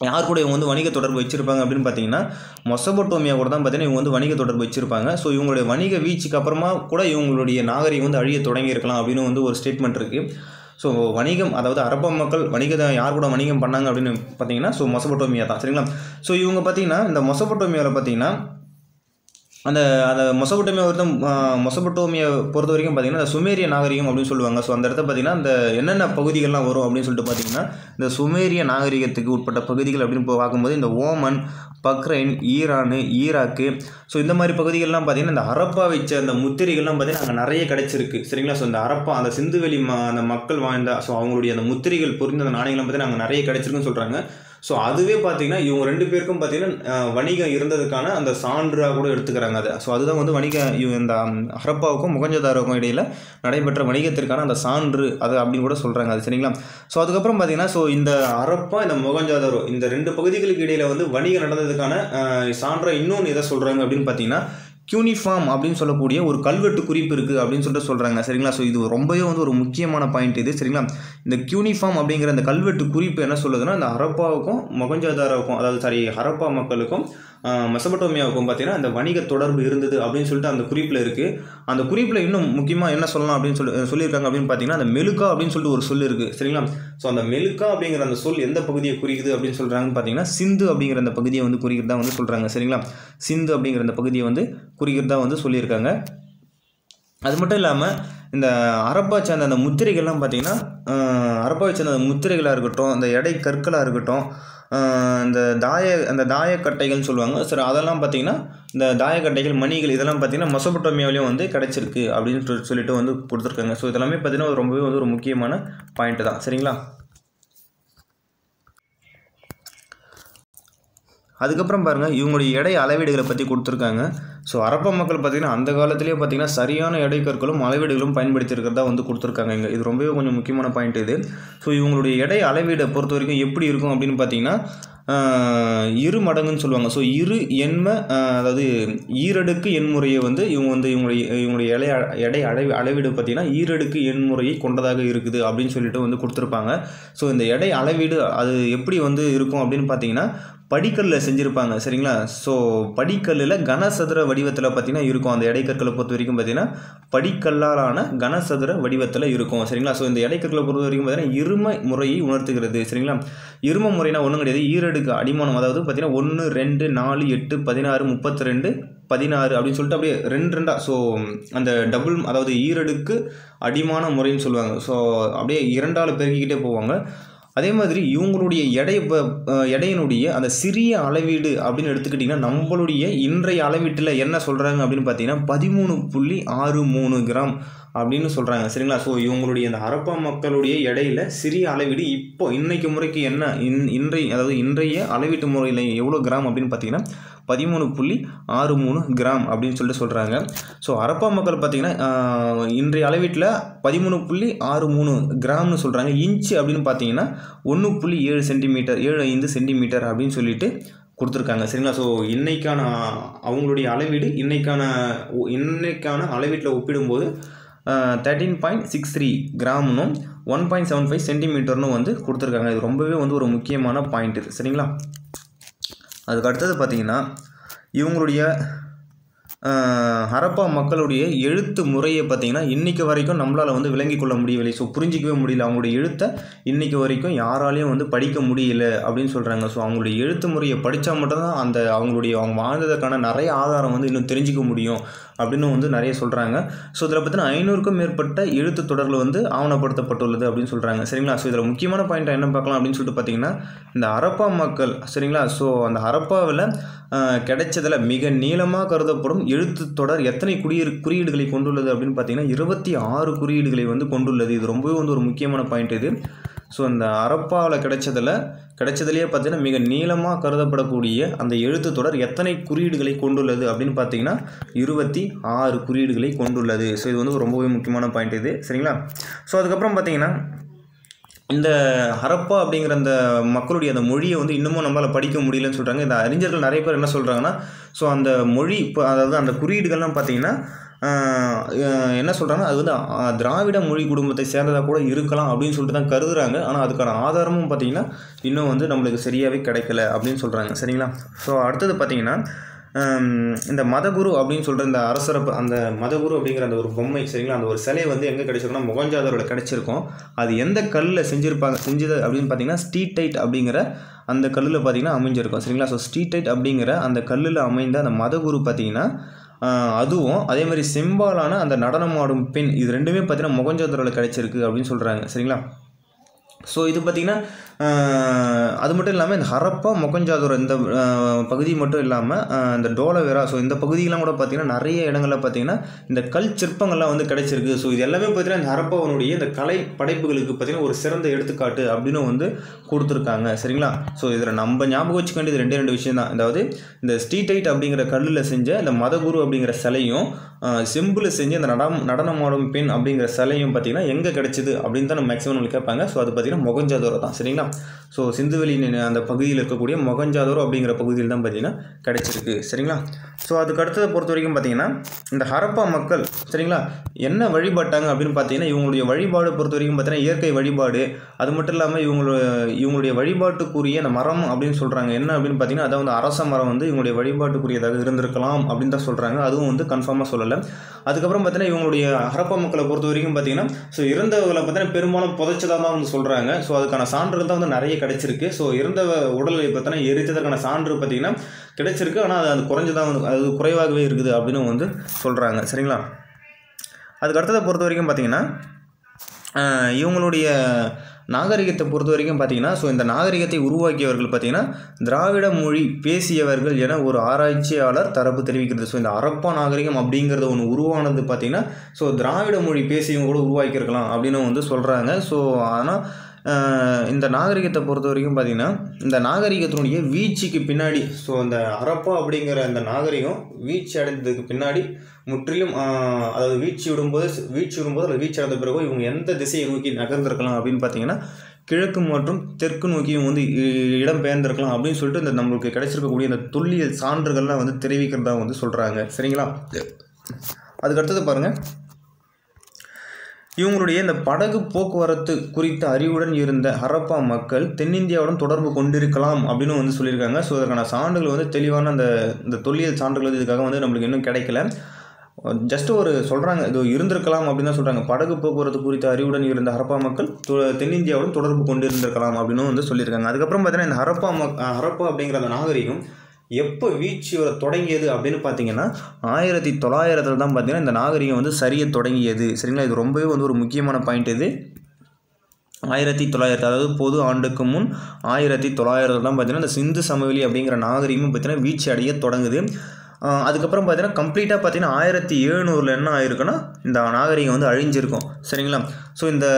யார் கூட இவங்க வந்து வணிக தொடர்பு வச்சிருப்பாங்க அப்படின்னு பார்த்தீங்கன்னா மொசபோட்டோமியா கூட தான் பார்த்தீங்கன்னா இவங்க வந்து வணிக தொடர்பு வச்சிருப்பாங்க. ஸோ இவங்களுடைய வணிக வீச்சுக்கு அப்புறமா கூட இவங்களுடைய நாகரிகம் வந்து அழிய தொடங்கியிருக்கலாம் அப்படின்னு வந்து ஒரு ஸ்டேட்மெண்ட் இருக்குது ஸோ வணிகம் அதாவது அரப மக்கள் வணிகத்தை யார் கூட வணிகம் பண்ணாங்க அப்படின்னு பார்த்தீங்கன்னா ஸோ மொசபோட்டோமியா தான். சரிங்களா? ஸோ இவங்க பார்த்தீங்கன்னா இந்த மொசபோட்டோமியாவில் பார்த்தீங்கன்னா அந்த அந்த மொசபட்டோமியா ஒருத்தம் மொசபட்டோமியை பொறுத்த வரைக்கும் பார்த்தீங்கன்னா அந்த சுமேரிய நாகரிகம் அப்படின்னு சொல்லுவாங்க. ஸோ அந்த இடத்த பார்த்தீங்கன்னா அந்த என்னென்ன பகுதிகள்லாம் வரும் அப்படின்னு சொல்லிட்டு பார்த்தீங்கன்னா இந்த சுமேரிய நாகரிகத்துக்கு உட்பட்ட பகுதிகள் அப்படின்னு பார்க்கும்போது இந்த Oman Bahrain Iran Iraq so இந்த மாதிரி பகுதிகள்லாம் பார்த்தீங்கன்னா இந்த அரப்பா வச்ச அந்த முத்திரைகள்லாம் பார்த்தீங்கன்னா அங்கே நிறைய கிடைச்சிருக்கு. சரிங்களா? ஸோ இந்த அரப்பா அந்த சிந்துவெளி ம அந்த மக்கள் வாழ்ந்த ஸோ அவங்களுடைய அந்த முத்திரைகள் பொறிந்த அந்த நாணயங்கள்லாம் பார்த்தீங்கன்னா அங்கே நிறைய கிடைச்சிருக்குன்னு சொல்கிறாங்க ஸோ அதுவே பார்த்தீங்கன்னா இவங்க ரெண்டு பேருக்கும் பார்த்தீங்கன்னா வணிகம் இருந்ததுக்கான அந்த சான்றாக கூட எடுத்துக்கிறாங்க அதை. ஸோ அதுதான் வந்து வணிக இந்த ஹரப்பாவுக்கும் முகஞ்சதாரோக்கும் இடையில் நடைபெற்ற வணிகத்திற்கான அந்த சான்று அது அப்படின்னு கூட சொல்கிறாங்க அது சரிங்களா? ஸோ அதுக்கப்புறம் பார்த்தீங்கன்னா ஸோ இந்த ஹரப்பா இந்த முகஞ்சதாரோ இந்த ரெண்டு பகுதிகளுக்கு இடையில் வந்து வணிகம் நடந்ததுக்கான சான்றாக இன்னொன்று எதை சொல்கிறாங்க அப்படின்னு பார்த்தீங்கன்னா கியூனிஃபார்ம் அப்படின்னு சொல்லக்கூடிய ஒரு கல்வெட்டு குறிப்பு இருக்குது அப்படின்னு சொல்லிட்டு சொல்கிறாங்க சரிங்களா? ஸோ இது ரொம்பவே வந்து ஒரு முக்கியமான பாயிண்ட் இது. சரிங்களா? இந்த கியூனிஃபார்ம் அப்படிங்கிற அந்த கல்வெட்டு குறிப்பு என்ன சொல்லுதுன்னா இந்த ஹரப்பாவுக்கும் மொகஞ்சாதாராவுக்கும் அதாவது சாரி ஹரப்பா மக்களுக்கும் மெசபட்டோமியாவுக்கும் பார்த்தீங்கன்னா அந்த வணிக தொடர்பு இருந்தது அப்படின்னு சொல்லிட்டு அந்த குறிப்பில் இருக்குது அந்த குறிப்பில் இன்னும் முக்கியமாக என்ன சொல்லலாம் அப்படின்னு சொல்லி சொல்லியிருக்காங்க அப்படின்னு பார்த்தீங்கன்னா அந்த மெலுக்கா அப்படின்னு சொல்லிட்டு ஒரு சொல் இருக்குது சரிங்களா? ஸோ அந்த மெலுக்கா அப்படிங்கிற அந்த சொல் எந்த பகுதியை குறிக்குது அப்படின்னு சொல்கிறாங்கன்னு பார்த்தீங்கன்னா சிந்து அப்படிங்கிற அந்த பகுதியை வந்து குறிக்கிறதா வந்து சொல்கிறாங்க சரிங்களா? சிந்து அப்படிங்கிற அந்த பகுதியை வந்து குறிக்கிறதா வந்து சொல்லியிருக்காங்க. அது மட்டும் இல்லாமல் இந்த அரப்பா சேர்ந்த அந்த முத்திரைகள்லாம் பார்த்தீங்கன்னா அரப்பாவை சேர்ந்த அந்த முத்திரைகளாக இருக்கட்டும் அந்த எடை கற்களாக இருக்கட்டும் இந்த தாய அந்த தாயக்கட்டைகள்னு சொல்லுவாங்க. சரி அதெல்லாம் பார்த்தீங்கன்னா இந்த தாயக்கட்டைகள் மணிகள் இதெல்லாம் பார்த்தீங்கன்னா மொசபட்டோமியாவிலையும் வந்து கிடச்சிருக்கு அப்படின்னு சொல்லி- சொல்லிட்டு வந்து கொடுத்துருக்காங்க. ஸோ இதெல்லாமே பார்த்திங்கன்னா ஒரு ரொம்பவே வந்து ஒரு முக்கியமான பாயிண்ட்டு தான். சரிங்களா? அதுக்கப்புறம் பாருங்கள் இவங்களுடைய எடை அளவீடுகளை பற்றி கொடுத்துருக்காங்க. ஸோ அரப்ப மக்கள் பார்த்திங்கன்னா அந்த காலத்திலேயே பார்த்திங்கன்னா சரியான எடை கற்களும் அளவீடுகளும் பயன்படுத்தியிருக்கிறதா வந்து கொடுத்துருக்காங்க இங்கே. இது ரொம்பவே கொஞ்சம் முக்கியமான பாயிண்ட் இது. ஸோ இவங்களுடைய எடை அளவீடை பொறுத்த வரைக்கும் எப்படி இருக்கும் அப்படின்னு பார்த்தீங்கன்னா இரு மடங்குன்னு சொல்லுவாங்க. ஸோ இரு எண்ம அதாவது ஈரடுக்கு எண்முறையை வந்து இவங்க வந்து இவங்களுடைய இவங்களுடைய எடை எடை அளவி அளவீடு பார்த்திங்கன்னா ஈரடுக்கு எண்முறையை கொண்டதாக இருக்குது அப்படின்னு சொல்லிட்டு வந்து கொடுத்துருப்பாங்க. ஸோ இந்த எடை அளவீடு அது எப்படி வந்து இருக்கும் அப்படின்னு பார்த்தீங்கன்னா படிக்கல்ல செஞ்சுருப்பாங்க சரிங்களா? ஸோ படிக்கல்லில் கனசதுர வடிவத்தில் பார்த்தீங்கன்னா இருக்கும். அந்த இடைக்கற்களை பொறுத்த வரைக்கும் பார்த்தீங்கன்னா படிக்கல்லாலான கனசதுர வடிவத்தில் இருக்கும் சரிங்களா? ஸோ இந்த இடைக்கற்களை பொறுத்த வரைக்கும் பார்த்தீங்கன்னா இரும முறையை உணர்த்துகிறது சரிங்களா? இரும முறைனா ஒன்றும் கிடையாது. ஈரடுக்கு அடிமானம் அதாவது பார்த்தீங்கன்னா ஒன்று ரெண்டு நாலு எட்டு பதினாறு முப்பத்தி ரெண்டு பதினாறு அப்படின்னு சொல்லிட்டு அப்படியே ரெண்டு ரெண்டாக ஸோ அந்த டபுள் அதாவது ஈரடுக்கு அடிமான முறைன்னு சொல்லுவாங்க. ஸோ அப்படியே இரண்டால் பெருக்கிக்கிட்டே போவாங்க. அதே மாதிரி இவங்களுடைய எடை எடையினுடைய அந்த சிறிய அளவீடு அப்படின்னு எடுத்துக்கிட்டிங்கன்னா நம்மளுடைய இன்றைய அளவீட்டில் என்ன சொல்கிறாங்க அப்படின்னு பார்த்தீங்கன்னா பதிமூணு புள்ளி ஆறு மூணு கிராம் அப்படின்னு சொல்கிறாங்க சரிங்களா? ஸோ இவங்களுடைய அந்த ஹரப்பா மக்களுடைய இடையில சிறிய அளவீடு இப்போ இன்றைக்கு முறைக்கு என்ன இன் இன்றைய அதாவது இன்றைய அளவீட்டு முறையில் எவ்வளோ கிராம் அப்படின்னு பார்த்தீங்கன்னா பதிமூணு புள்ளி ஆறு மூணு கிராம் அப்படின்னு சொல்லிட்டு சொல்கிறாங்க ஸோ அரப்பா மக்கள் பார்த்திங்கன்னா இன்றைய அளவீட்டில் பதிமூணு புள்ளி ஆறு மூணு கிராம்னு சொல்கிறாங்க இன்ச்சு அப்படின்னு பார்த்தீங்கன்னா ஒன்று புள்ளி ஏழு சென்டிமீட்டர் ஏழு ஐந்து சென்டிமீட்டர் அப்படின்னு சொல்லிட்டு கொடுத்துருக்காங்க. சரிங்களா? ஸோ இன்றைக்கான அவங்களுடைய அளவீடு இன்றைக்கான ஒ- இன்னைக்கான அளவீட்டில் ஒப்பிடும்போது தேர்ட்டீன் பாயிண்ட் சிக்ஸ் த்ரீ கிராம்னும் ஒன் பாயிண்ட் செவன் ஃபைவ் சென்டிமீட்டர்னு வந்து கொடுத்துருக்காங்க. இது ரொம்பவே வந்து ஒரு முக்கியமான பாயிண்ட் இது. சரிங்களா? அதுக்கு அடுத்தது பார்த்தீங்கன்னா இவங்களுடைய ஹரப்பா மக்களுடைய எழுத்து முறையை பார்த்தீங்கன்னா இன்றைக்கி வரைக்கும் நம்மளால் வந்து விளங்கி கொள்ள முடியவில்லை. ஸோ புரிஞ்சிக்கவே முடியல. அவங்களுடைய எழுத்தை இன்றைக்கி வரைக்கும் யாராலையும் வந்து படிக்க முடியல அப்படின்னு சொல்கிறாங்க ஸோ அவங்களுடைய எழுத்து முறையை படித்தா மட்டும்தான் அந்த அவங்களுடைய அவங்க வாழ்ந்ததற்கான நிறைய ஆதாரம் வந்து இன்னும் தெரிஞ்சிக்க முடியும் அப்படின்னு வந்து நிறைய சொல்கிறாங்க ஸோ இதில் பார்த்தீங்கன்னா ஐநூறுக்கும் மேற்பட்ட எழுத்து தொடர்கள் வந்து ஆவணப்படுத்தப்பட்டுள்ளது அப்படின்னு சொல்கிறாங்க சரிங்களா? ஸோ இதில் முக்கியமான பாயிண்ட் என்ன பார்க்கலாம் அப்படின்னு சொல்லிட்டு பார்த்தீங்கன்னா இந்த ஹரப்பா மக்கள் சரிங்களா? ஸோ அந்த ஹரப்பாவில் கிடைச்சதில் மிக நீளமாக கருதப்படும் எழுத்து தொடர் எத்தனை குடியிரு குறியீடுகளை கொண்டுள்ளது அப்படின்னு பார்த்தீங்கன்னா இருபத்தி ஆறு குறியீடுகளை வந்து கொண்டுள்ளது. இது ரொம்பவே வந்து ஒரு முக்கியமான பாயிண்ட் இது. ஸோ அந்த அரப்பாவில் கிடைச்சதில் கிடைச்சதுலேயே பார்த்தீங்கன்னா மிக நீளமாக கருதப்படக்கூடிய அந்த எழுத்து தொடர் எத்தனை குறியீடுகளை கொண்டுள்ளது அப்படின்னு பார்த்தீங்கன்னா இருபத்தி ஆறு குறியீடுகளை கொண்டுள்ளது. ஸோ இது வந்து ரொம்பவே முக்கியமான பாயிண்ட் இது. சரிங்களா? ஸோ அதுக்கப்புறம் பார்த்தீங்கன்னா இந்த ஹரப்பா அப்படிங்கிற அந்த மக்களுடைய அந்த மொழியை வந்து இன்னமும் நம்மளால் படிக்க முடியலன்னு சொல்கிறாங்க இந்த அறிஞர்கள் நிறைய பேர் என்ன சொல்கிறாங்கன்னா ஸோ அந்த மொழி இப்போ அதாவது அந்த குறியீடுகள்லாம் பார்த்தீங்கன்னா என்ன சொல்கிறாங்கன்னா அது வந்து திராவிட மொழி குடும்பத்தை சேர்ந்ததாக கூட இருக்கலாம் அப்படின்னு சொல்லிட்டு தான் கருதுறாங்க. ஆனால் அதுக்கான ஆதாரமும் பார்த்தீங்கன்னா இன்னும் வந்து நம்மளுக்கு சரியாகவே கிடைக்கல அப்படின்னு சொல்கிறாங்க சரிங்களா? ஸோ அடுத்தது பார்த்திங்கன்னா இந்த மதகுரு அப்படின்னு சொல்கிற இந்த அரசரப்பு அந்த மதகுரு அப்படிங்கிற அந்த ஒரு பொம்மை சரிங்களா? அந்த ஒரு சிலை வந்து எங்கே கிடச்சிருக்குன்னா முகஞ்சாதரோட கிடைச்சிருக்கும். அது எந்த கல்லில் செஞ்சுருப்பாங்க செஞ்சது அப்படின்னு பார்த்தீங்கன்னா ஸ்டீடைட் அப்படிங்கிற அந்த கல்லில் பார்த்தீங்கன்னா அமைஞ்சிருக்கும் சரிங்களா? ஸோ ஸ்டீடைட் அப்படிங்கிற அந்த கல்லில் அமைந்த அந்த மதகுரு பார்த்தீங்கன்னா அதுவும் அதே மாதிரி செம்பாலான அந்த நடனமாடும் பெண் இது ரெண்டுமே பார்த்தீங்கன்னா முகஞ்சோதரில் கிடைச்சிருக்கு அப்படின்னு சொல்கிறாங்க சரிங்களா? ஸோ இது பார்த்திங்கன்னா அது மட்டும் இல்லாமல் இந்த ஹரப்பா மொகஞ்சாதுரம் இந்த பகுதி மட்டும் இல்லாமல் இந்த டோலவேரா ஸோ இந்த பகுதியெலாம் கூட பார்த்திங்கன்னா நிறைய இடங்களில் பார்த்திங்கன்னா இந்த கல் சிற்பங்கள்லாம் வந்து கிடைச்சிருக்கு. ஸோ இது எல்லாமே பார்த்திங்கன்னா இந்த ஹரப்பாவனுடைய இந்த கலை படைப்புகளுக்கு பார்த்திங்கன்னா ஒரு சிறந்த எடுத்துக்காட்டு அப்படின்னு வந்து கொடுத்துருக்காங்க. சரிங்களா? ஸோ இதில் நம்ம ஞாபகம் வச்சுக்க வேண்டியது ரெண்டே ரெண்டு விஷயம் தான் அதாவது இந்த ஸ்டீடைட் அப்படிங்கிற கல்லில் செஞ்ச இந்த மதகுரு அப்படிங்கிற சிலையும் செம்பில் செஞ்சு அந்த நடம் நடனமாடும் பெண் அப்படிங்கிற சிலையும் பார்த்திங்கன்னா எங்கே கிடச்சிது அப்படின்னு தான் நம்ம மேக்ஸிமம் நம்மளுக்கு கேட்பாங்க. ஸோ அது பார்த்திங்கன்னா மொகஞ்சாதோரோ தான் சரிங்களா? ஸோ சிந்துவெளி அந்த பகுதியில் இருக்கக்கூடிய மொகஞ்சாதோரோ அப்படிங்கிற பகுதியில் தான் பார்த்திங்கன்னா கிடச்சிருக்கு சரிங்களா? ஸோ அதுக்கு அடுத்ததை பொறுத்த வரைக்கும் பார்த்திங்கன்னா இந்த ஹரப்பா மக்கள் சரிங்களா? என்ன வழிபட்டாங்க அப்படின்னு பார்த்தீங்கன்னா இவங்களுடைய வழிபாடு பொறுத்த வரைக்கும் பார்த்தீங்கன்னா இயற்கை வழிபாடு. அது மட்டும் இல்லாமல் இவங்களோட இவங்களுடைய வழிபாட்டுக்குரிய அந்த மரம் அப்படின்னு சொல்கிறாங்க என்ன அப்படின்னு பார்த்தீங்கன்னா அதாவது அரச மரம் வந்து இவங்களுடைய வழிபாட்டுக்குரியதாக இருந்திருக்கலாம் அப்படின்னு தான் சொல்கிறாங்க அதுவும் வந்து கன்ஃபார்மாக சொல்லலை. அதுக்கப்புறம் பார்த்தீங்கன்னா இவங்களுடைய ஹரப்பா மக்களை பொறுத்த வரைக்கும் பார்த்தீங்கன்னா ஸோ இறந்தவர்களை பார்த்தீங்கன்னா பெரும்பாலும் புதைச்சதாக தான் வந்து சொல்கிறாங்க ஸோ அதுக்கான சான்றுகள் தான் வந்து நிறைய கிடச்சிருக்கு. ஸோ இறந்த உடலை பார்த்தீங்கன்னா எரித்ததற்கான சான்று பார்த்தீங்கன்னா கிடைச்சிருக்கு. ஆனால் அது அது குறைஞ்சதாக வந்து அது குறைவாகவே இருக்குது அப்படின்னு வந்து சொல்கிறாங்க சரிங்களா? அதுக்கு அடுத்ததை பொறுத்த வரைக்கும் பார்த்தீங்கன்னா இவங்களுடைய நாகரிகத்தை பொறுத்த வரைக்கும் பார்த்தீங்கன்னா ஸோ இந்த நாகரிகத்தை உருவாக்கியவர்கள் பார்த்தீங்கன்னா திராவிட மொழி பேசியவர்கள் என ஒரு ஆராய்ச்சியாளர் தரப்பு தெரிவிக்கிறது. ஸோ இந்த அரப்பா நாகரிகம் அப்படிங்கிறது ஒன்று உருவானது பார்த்தீங்கன்னா ஸோ திராவிட மொழி பேசியவங்க கூட உருவாக்கியிருக்கலாம் அப்படின்னு வந்து சொல்கிறாங்க ஸோ ஆனால் இந்த நாகரிகத்தை பொறுத்த வரைக்கும் பார்த்தீங்கன்னா இந்த நாகரிகத்தினுடைய வீழ்ச்சிக்கு பின்னாடி ஸோ அந்த அரப்பா அப்படிங்கிற அந்த நாகரிகம் வீழ்ச்சி அடைந்ததுக்கு பின்னாடி முற்றிலும் அதாவது வீழ்ச்சி விடும்போது வீழ்ச்சி விடும்போது அல்லது வீழ்ச்சி அடைந்த பிறகு இவங்க எந்த திசையை நோக்கி நகர்ந்திருக்கலாம் அப்படின்னு பார்த்தீங்கன்னா கிழக்கு மற்றும் தெற்கு நோக்கியும் வந்து இடம் பெயர்ந்திருக்கலாம் அப்படின்னு சொல்லிட்டு இந்த நம்மளுக்கு கிடைச்சிருக்கக்கூடிய இந்த தொல்லியல் சான்றுகள்லாம் வந்து தெரிவிக்கிறதா வந்து சொல்கிறாங்க சரிங்களா? அதுக்கு அடுத்தது பாருங்கள் இவங்களுடைய இந்த படகு போக்குவரத்து குறித்த அறிவுடன் இருந்த ஹரப்பா மக்கள் தென்னிந்தியாவுடன் தொடர்பு கொண்டிருக்கலாம் அப்படின்னு வந்து சொல்லியிருக்காங்க. ஸோ அதற்கான சான்றுகள் வந்து தெளிவான அந்த இந்த தொல்லியல் சான்றுகள் வந்து இதுக்காக வந்து நம்மளுக்கு இன்னும் கிடைக்கல. ஜஸ்ட் ஒரு சொல்கிறாங்க இது இருந்திருக்கலாம் அப்படின்னு தான் சொல்கிறாங்க படகு போக்குவரத்து குறித்த அறிவுடன் இருந்த ஹரப்பா மக்கள் தொ- தென்னிந்தியாவுடன் தொடர்பு கொண்டிருந்திருக்கலாம் அப்படின்னு வந்து சொல்லியிருக்காங்க. அதுக்கப்புறம் பார்த்தீங்கன்னா இந்த ஹரப்பா மக் ஹரப்பா அப்படிங்கிற அந்த நாகரிகம் எப்போ வீழ்ச்சி வர தொடங்கியது அப்படின்னு பார்த்தீங்கன்னா ஆயிரத்தி தொள்ளாயிரத்தில் தான் பார்த்தீங்கன்னா இந்த நாகரிகம் வந்து சரிய தொடங்கியது. சரிங்களா? இது ரொம்பவே வந்து ஒரு முக்கியமான பாயிண்ட் இது. ஆயிரத்தி தொள்ளாயிரத்தி அதாவது பொது ஆண்டுக்கு முன் ஆயிரத்தி தொள்ளாயிரத்தில் தான் பார்த்தீங்கன்னா இந்த சிந்து சமவெளி அப்படிங்கிற நாகரிகமும் பார்த்தீங்கன்னா வீழ்ச்சி அடைய தொடங்குது. அதுக்கப்புறம் பார்த்தீங்கன்னா கம்ப்ளீட்டாக பார்த்தீங்கன்னா ஆயிரத்தி எழுநூறில் என்ன ஆயிருக்குன்னா இந்த நாகரிகம் வந்து அழிஞ்சிருக்கும். சரிங்களா? ஸோ இந்த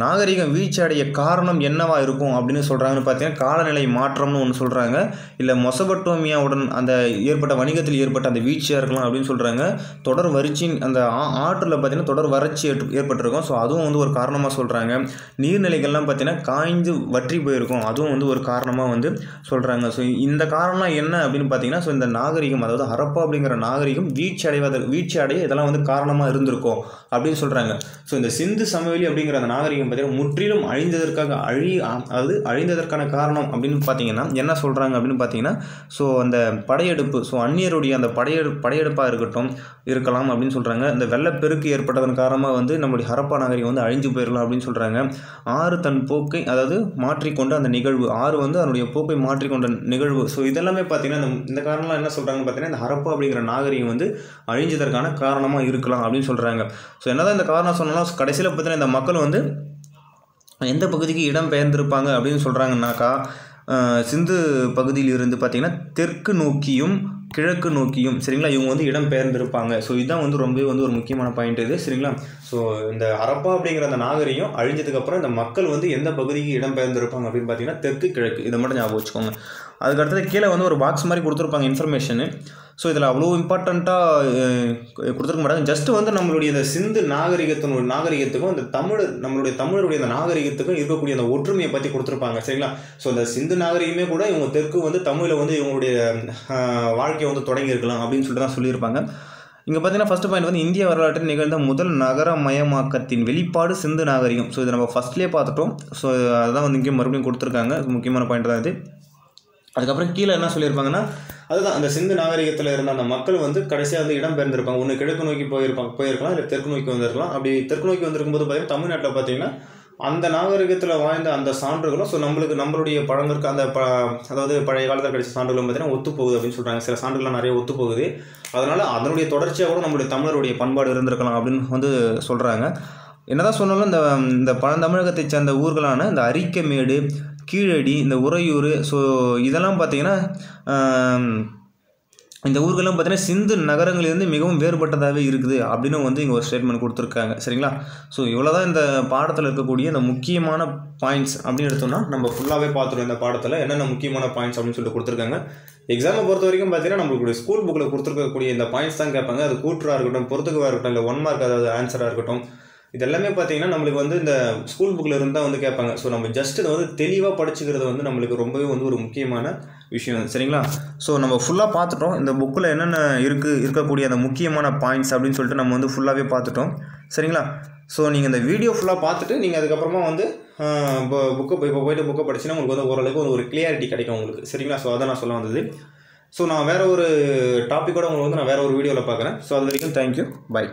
நாகரிகம் வீழ்ச்சி அடைய காரணம் என்னவா இருக்கும் அப்படின்னு சொல்கிறாங்கன்னு பார்த்தீங்கன்னா காலநிலை மாற்றம்னு ஒன்று சொல்கிறாங்க இல்லை மொசபட்டோமியாவுடன் அந்த ஏற்பட்ட வணிகத்தில் ஏற்பட்ட அந்த வீழ்ச்சியாக இருக்கலாம் அப்படின்னு சொல்கிறாங்க தொடர் வறட்சியின் அந்த ஆ- ஆற்றில் பார்த்தீங்கன்னா தொடர் வறட்சி ஏற்று ஏற்பட்டிருக்கும். ஸோ அதுவும் வந்து ஒரு காரணமாக சொல்கிறாங்க நீர்நிலைகள்லாம் பார்த்தீங்கன்னா காய்ந்து வற்றி போயிருக்கும். அதுவும் வந்து ஒரு காரணமாக வந்து சொல்கிறாங்க ஸோ இந்த காரணம்லாம் என்ன அப்படின்னு பார்த்தீங்கன்னா ஸோ இந்த நாகரிகம் அதாவது ஹரப்பா அப்படிங்கிற நாகரிகம் வீழ்ச்சி அடைவதற்கு வீழ்ச்சி அடைய இதெல்லாம் வந்து காரணமாக இருந்திருக்கும் அப்படின்னு சொல்கிறாங்க ஸோ இந்த சிந்து சமவெளி அப்படிங்கிற அந்த நாகரிகம் பார்த்தீங்கன்னா முற்றிலும் அழிந்ததற்காக அழி அதாவது அழிந்ததற்கான காரணம் அப்படின்னு பார்த்தீங்கன்னா என்ன சொல்கிறாங்க அப்படின்னு பார்த்தீங்கன்னா ஸோ அந்த படையெடுப்பு ஸோ அந்நியருடைய அந்த படையெடு படையெடுப்பாக இருக்கட்டும் இருக்கலாம் அப்படின்னு சொல்கிறாங்க இந்த வெள்ளப்பெருக்கு ஏற்பட்டதன் காரணமாக வந்து நம்மளுடைய ஹரப்பா நாகரிகம் வந்து அழிஞ்சு போயிடலாம் அப்படின்னு சொல்கிறாங்க ஆறு தன் போக்கை அதாவது மாற்றிக்கொண்ட அந்த நிகழ்வு ஆறு வந்து அதனுடைய போக்கை மாற்றிக்கொண்ட நிகழ்வு. ஸோ இதெல்லாமே பார்த்தீங்கன்னா இந்த இந்த காரணம்லாம் என்ன சொல்கிறாங்க பார்த்தீங்கன்னா இந்த ஹரப்பா அப்படிங்கிற நாகரிகம் வந்து அழிஞ்சதற்கான காரணமாக இருக்கலாம் அப்படின்னு சொல்கிறாங்க ஸோ என்னதான் இந்த காரணம் சொன்னாலும் கடைசியில் பார்த்தீங்கன்னா இந்த மக்கள் வந்து எந்த பகுதிக்கு இடம் பெயர்ந்திருப்பாங்க அப்படின்னு சொல்கிறாங்கன்னாக்கா சிந்து பகுதியில் இருந்து பார்த்திங்கன்னா தெற்கு நோக்கியும் கிழக்கு நோக்கியும் சரிங்களா இவங்க வந்து இடம் பெயர்ந்திருப்பாங்க. ஸோ இதுதான் வந்து ரொம்பவே வந்து ஒரு முக்கியமான பாயிண்ட் இது சரிங்களா? ஸோ இந்த ஹரப்பா அப்படிங்கிற அந்த நாகரிகம் அழிஞ்சதுக்கப்புறம் இந்த மக்கள் வந்து எந்த பகுதிக்கு இடம் பெயர்ந்திருப்பாங்க அப்படின்னு பார்த்தீங்கன்னா தெற்கு கிழக்கு. இதை மட்டும் ஞாபகம் வச்சுக்கோங்க. அதுக்கு அடுத்தது கீழே வந்து ஒரு பாக்ஸ் மாதிரி கொடுத்துருப்பாங்க இன்ஃபர்மேஷனு ஸோ இதில் அவ்வளோ இம்பார்ட்டண்ட்டாக கொடுத்துருக்க மாட்டாங்க. ஜஸ்ட் வந்து நம்மளுடைய இந்த சிந்து நாகரிகத்தினுடைய நாகரிகத்துக்கும் இந்த தமிழ் நம்மளுடைய தமிழருடைய இந்த நாகரிகத்துக்கும் இருக்கக்கூடிய அந்த ஒற்றுமையை பற்றி கொடுத்துருப்பாங்க. சரிங்களா? ஸோ இந்த சிந்து நாகரிகமே கூட இவங்க தெற்கு வந்து தமிழில் வந்து இவங்களுடைய வாழ்க்கையை வந்து தொடங்கியிருக்கலாம் அப்படின்னு சொல்லிட்டு தான் சொல்லியிருப்பாங்க. இங்கே பார்த்தீங்கன்னா ஃபஸ்ட்டு பாயிண்ட் வந்து இந்திய வரலாற்றில் நிகழ்ந்த முதல் நகரமயமாக்கத்தின் வெளிப்பாடு சிந்து நாகரிகம். ஸோ இதை நம்ம ஃபஸ்ட்லேயே பார்த்துட்டோம். ஸோ அதுதான் வந்து இங்கே மறுபடியும் கொடுத்துருக்காங்க. முக்கியமான பாயிண்ட் தான் இது. அதுக்கப்புறம் கீழே என்ன சொல்லியிருப்பாங்கன்னா அதுதான் அந்த சிந்து நாகரிகத்தில் இருந்த அந்த மக்கள் வந்து கடைசியாக வந்து இடம் பெயர்ந்திருப்பாங்க. ஒன்று கிழக்கு நோக்கி போயிருப்பாங்க போயிருக்கலாம் இல்லை தெற்கு நோக்கி வந்திருக்கலாம். அப்படி தெற்கு நோக்கி வந்திருக்கும்போது பார்த்தீங்கன்னா தமிழ்நாட்டில் பார்த்தீங்கன்னா அந்த நாகரிகத்தில் வாழ்ந்த அந்த சான்றுகளும் ஸோ நம்மளுக்கு நம்மளுடைய பழங்கிற்கு அந்த ப அதாவது பழைய காலத்தில் கிடைச்ச சான்றுகளும் பார்த்தீங்கன்னா ஒத்து போகுது அப்படின்னு சொல்கிறாங்க சில சான்றுகள்லாம் நிறைய ஒத்து போகுது அதனால் அதனுடைய தொடர்ச்சியாக கூட நம்மளுடைய தமிழருடைய பண்பாடு இருந்திருக்கலாம் அப்படின்னு வந்து சொல்கிறாங்க என்னதான் சொன்னாலும் இந்த இந்த பழந்தமிழகத்தை சேர்ந்த ஊர்களான இந்த அரிக்கமேடு கீழடி இந்த உறையூர் ஸோ இதெல்லாம் பார்த்திங்கன்னா இந்த ஊர்கள்லாம் பார்த்தீங்கன்னா சிந்து நகரங்களிலிருந்து மிகவும் வேறுபட்டதாகவே இருக்குது அப்படின்னு வந்து இங்கே ஒரு ஸ்டேட்மெண்ட் கொடுத்துருக்காங்க. சரிங்களா? ஸோ இவ்வளோ தான் இந்த பாடத்தில் இருக்கக்கூடிய இந்த முக்கியமான பாயிண்ட்ஸ் அப்படின்னு எடுத்தோம்னா நம்ம ஃபுல்லாகவே பார்த்துருவோம் இந்த பாடத்தில் என்னென்ன முக்கியமான பாயிண்ட்ஸ் அப்படின்னு சொல்லிட்டு கொடுத்துருக்காங்க. எக்ஸாமை பொறுத்த வரைக்கும் பார்த்தீங்கன்னா நம்மளுடைய ஸ்கூல் புக்கில் கொடுத்துருக்கக்கூடிய இந்த பாயிண்ட்ஸ் தான் கேட்பாங்க. அது கூற்றாக இருக்கட்டும் பொறுத்துக்குவாக இருக்கட்டும் இல்லை ஒன் மார்க் அதாவது ஆன்சராக இருக்கட்டும் இதெல்லாமே பார்த்தீங்கன்னா நம்மளுக்கு வந்து இந்த ஸ்கூல் புக்கில் இருந்து தான் வந்து கேட்பாங்க. ஸோ நம்ம ஜஸ்ட் இதை வந்து தெளிவாக படிச்சுக்கிறது வந்து நம்மளுக்கு ரொம்பவே வந்து ஒரு முக்கியமான விஷயம் சரிங்களா? ஸோ நம்ம ஃபுல்லாக பார்த்துட்டோம். இந்த புக்கில் என்னென்ன இருக்குது இருக்கக்கூடிய அந்த முக்கியமான பாயிண்ட்ஸ் அப்படின்னு சொல்லிட்டு நம்ம வந்து ஃபுல்லாகவே பார்த்துட்டோம். சரிங்களா? ஸோ நீங்கள் இந்த வீடியோ ஃபுல்லாக பார்த்துட்டு நீங்கள் அதுக்கப்புறமா வந்து இப்போ புக்கை இப்போ போயிட்டு புக்கை படிச்சுன்னா உங்களுக்கு வந்து ஓரளவுக்கு ஒரு கிளியாரிட்டி கிடைக்கும் உங்களுக்கு. சரிங்களா? ஸோ அதை நான் சொல்ல வந்தது. ஸோ நான் வேறு ஒரு டாப்பிக்கோட உங்களுக்கு வந்து நான் வேறு ஒரு வீடியோவில் பார்க்குறேன். ஸோ அது வரைக்கும் தேங்க்யூ பை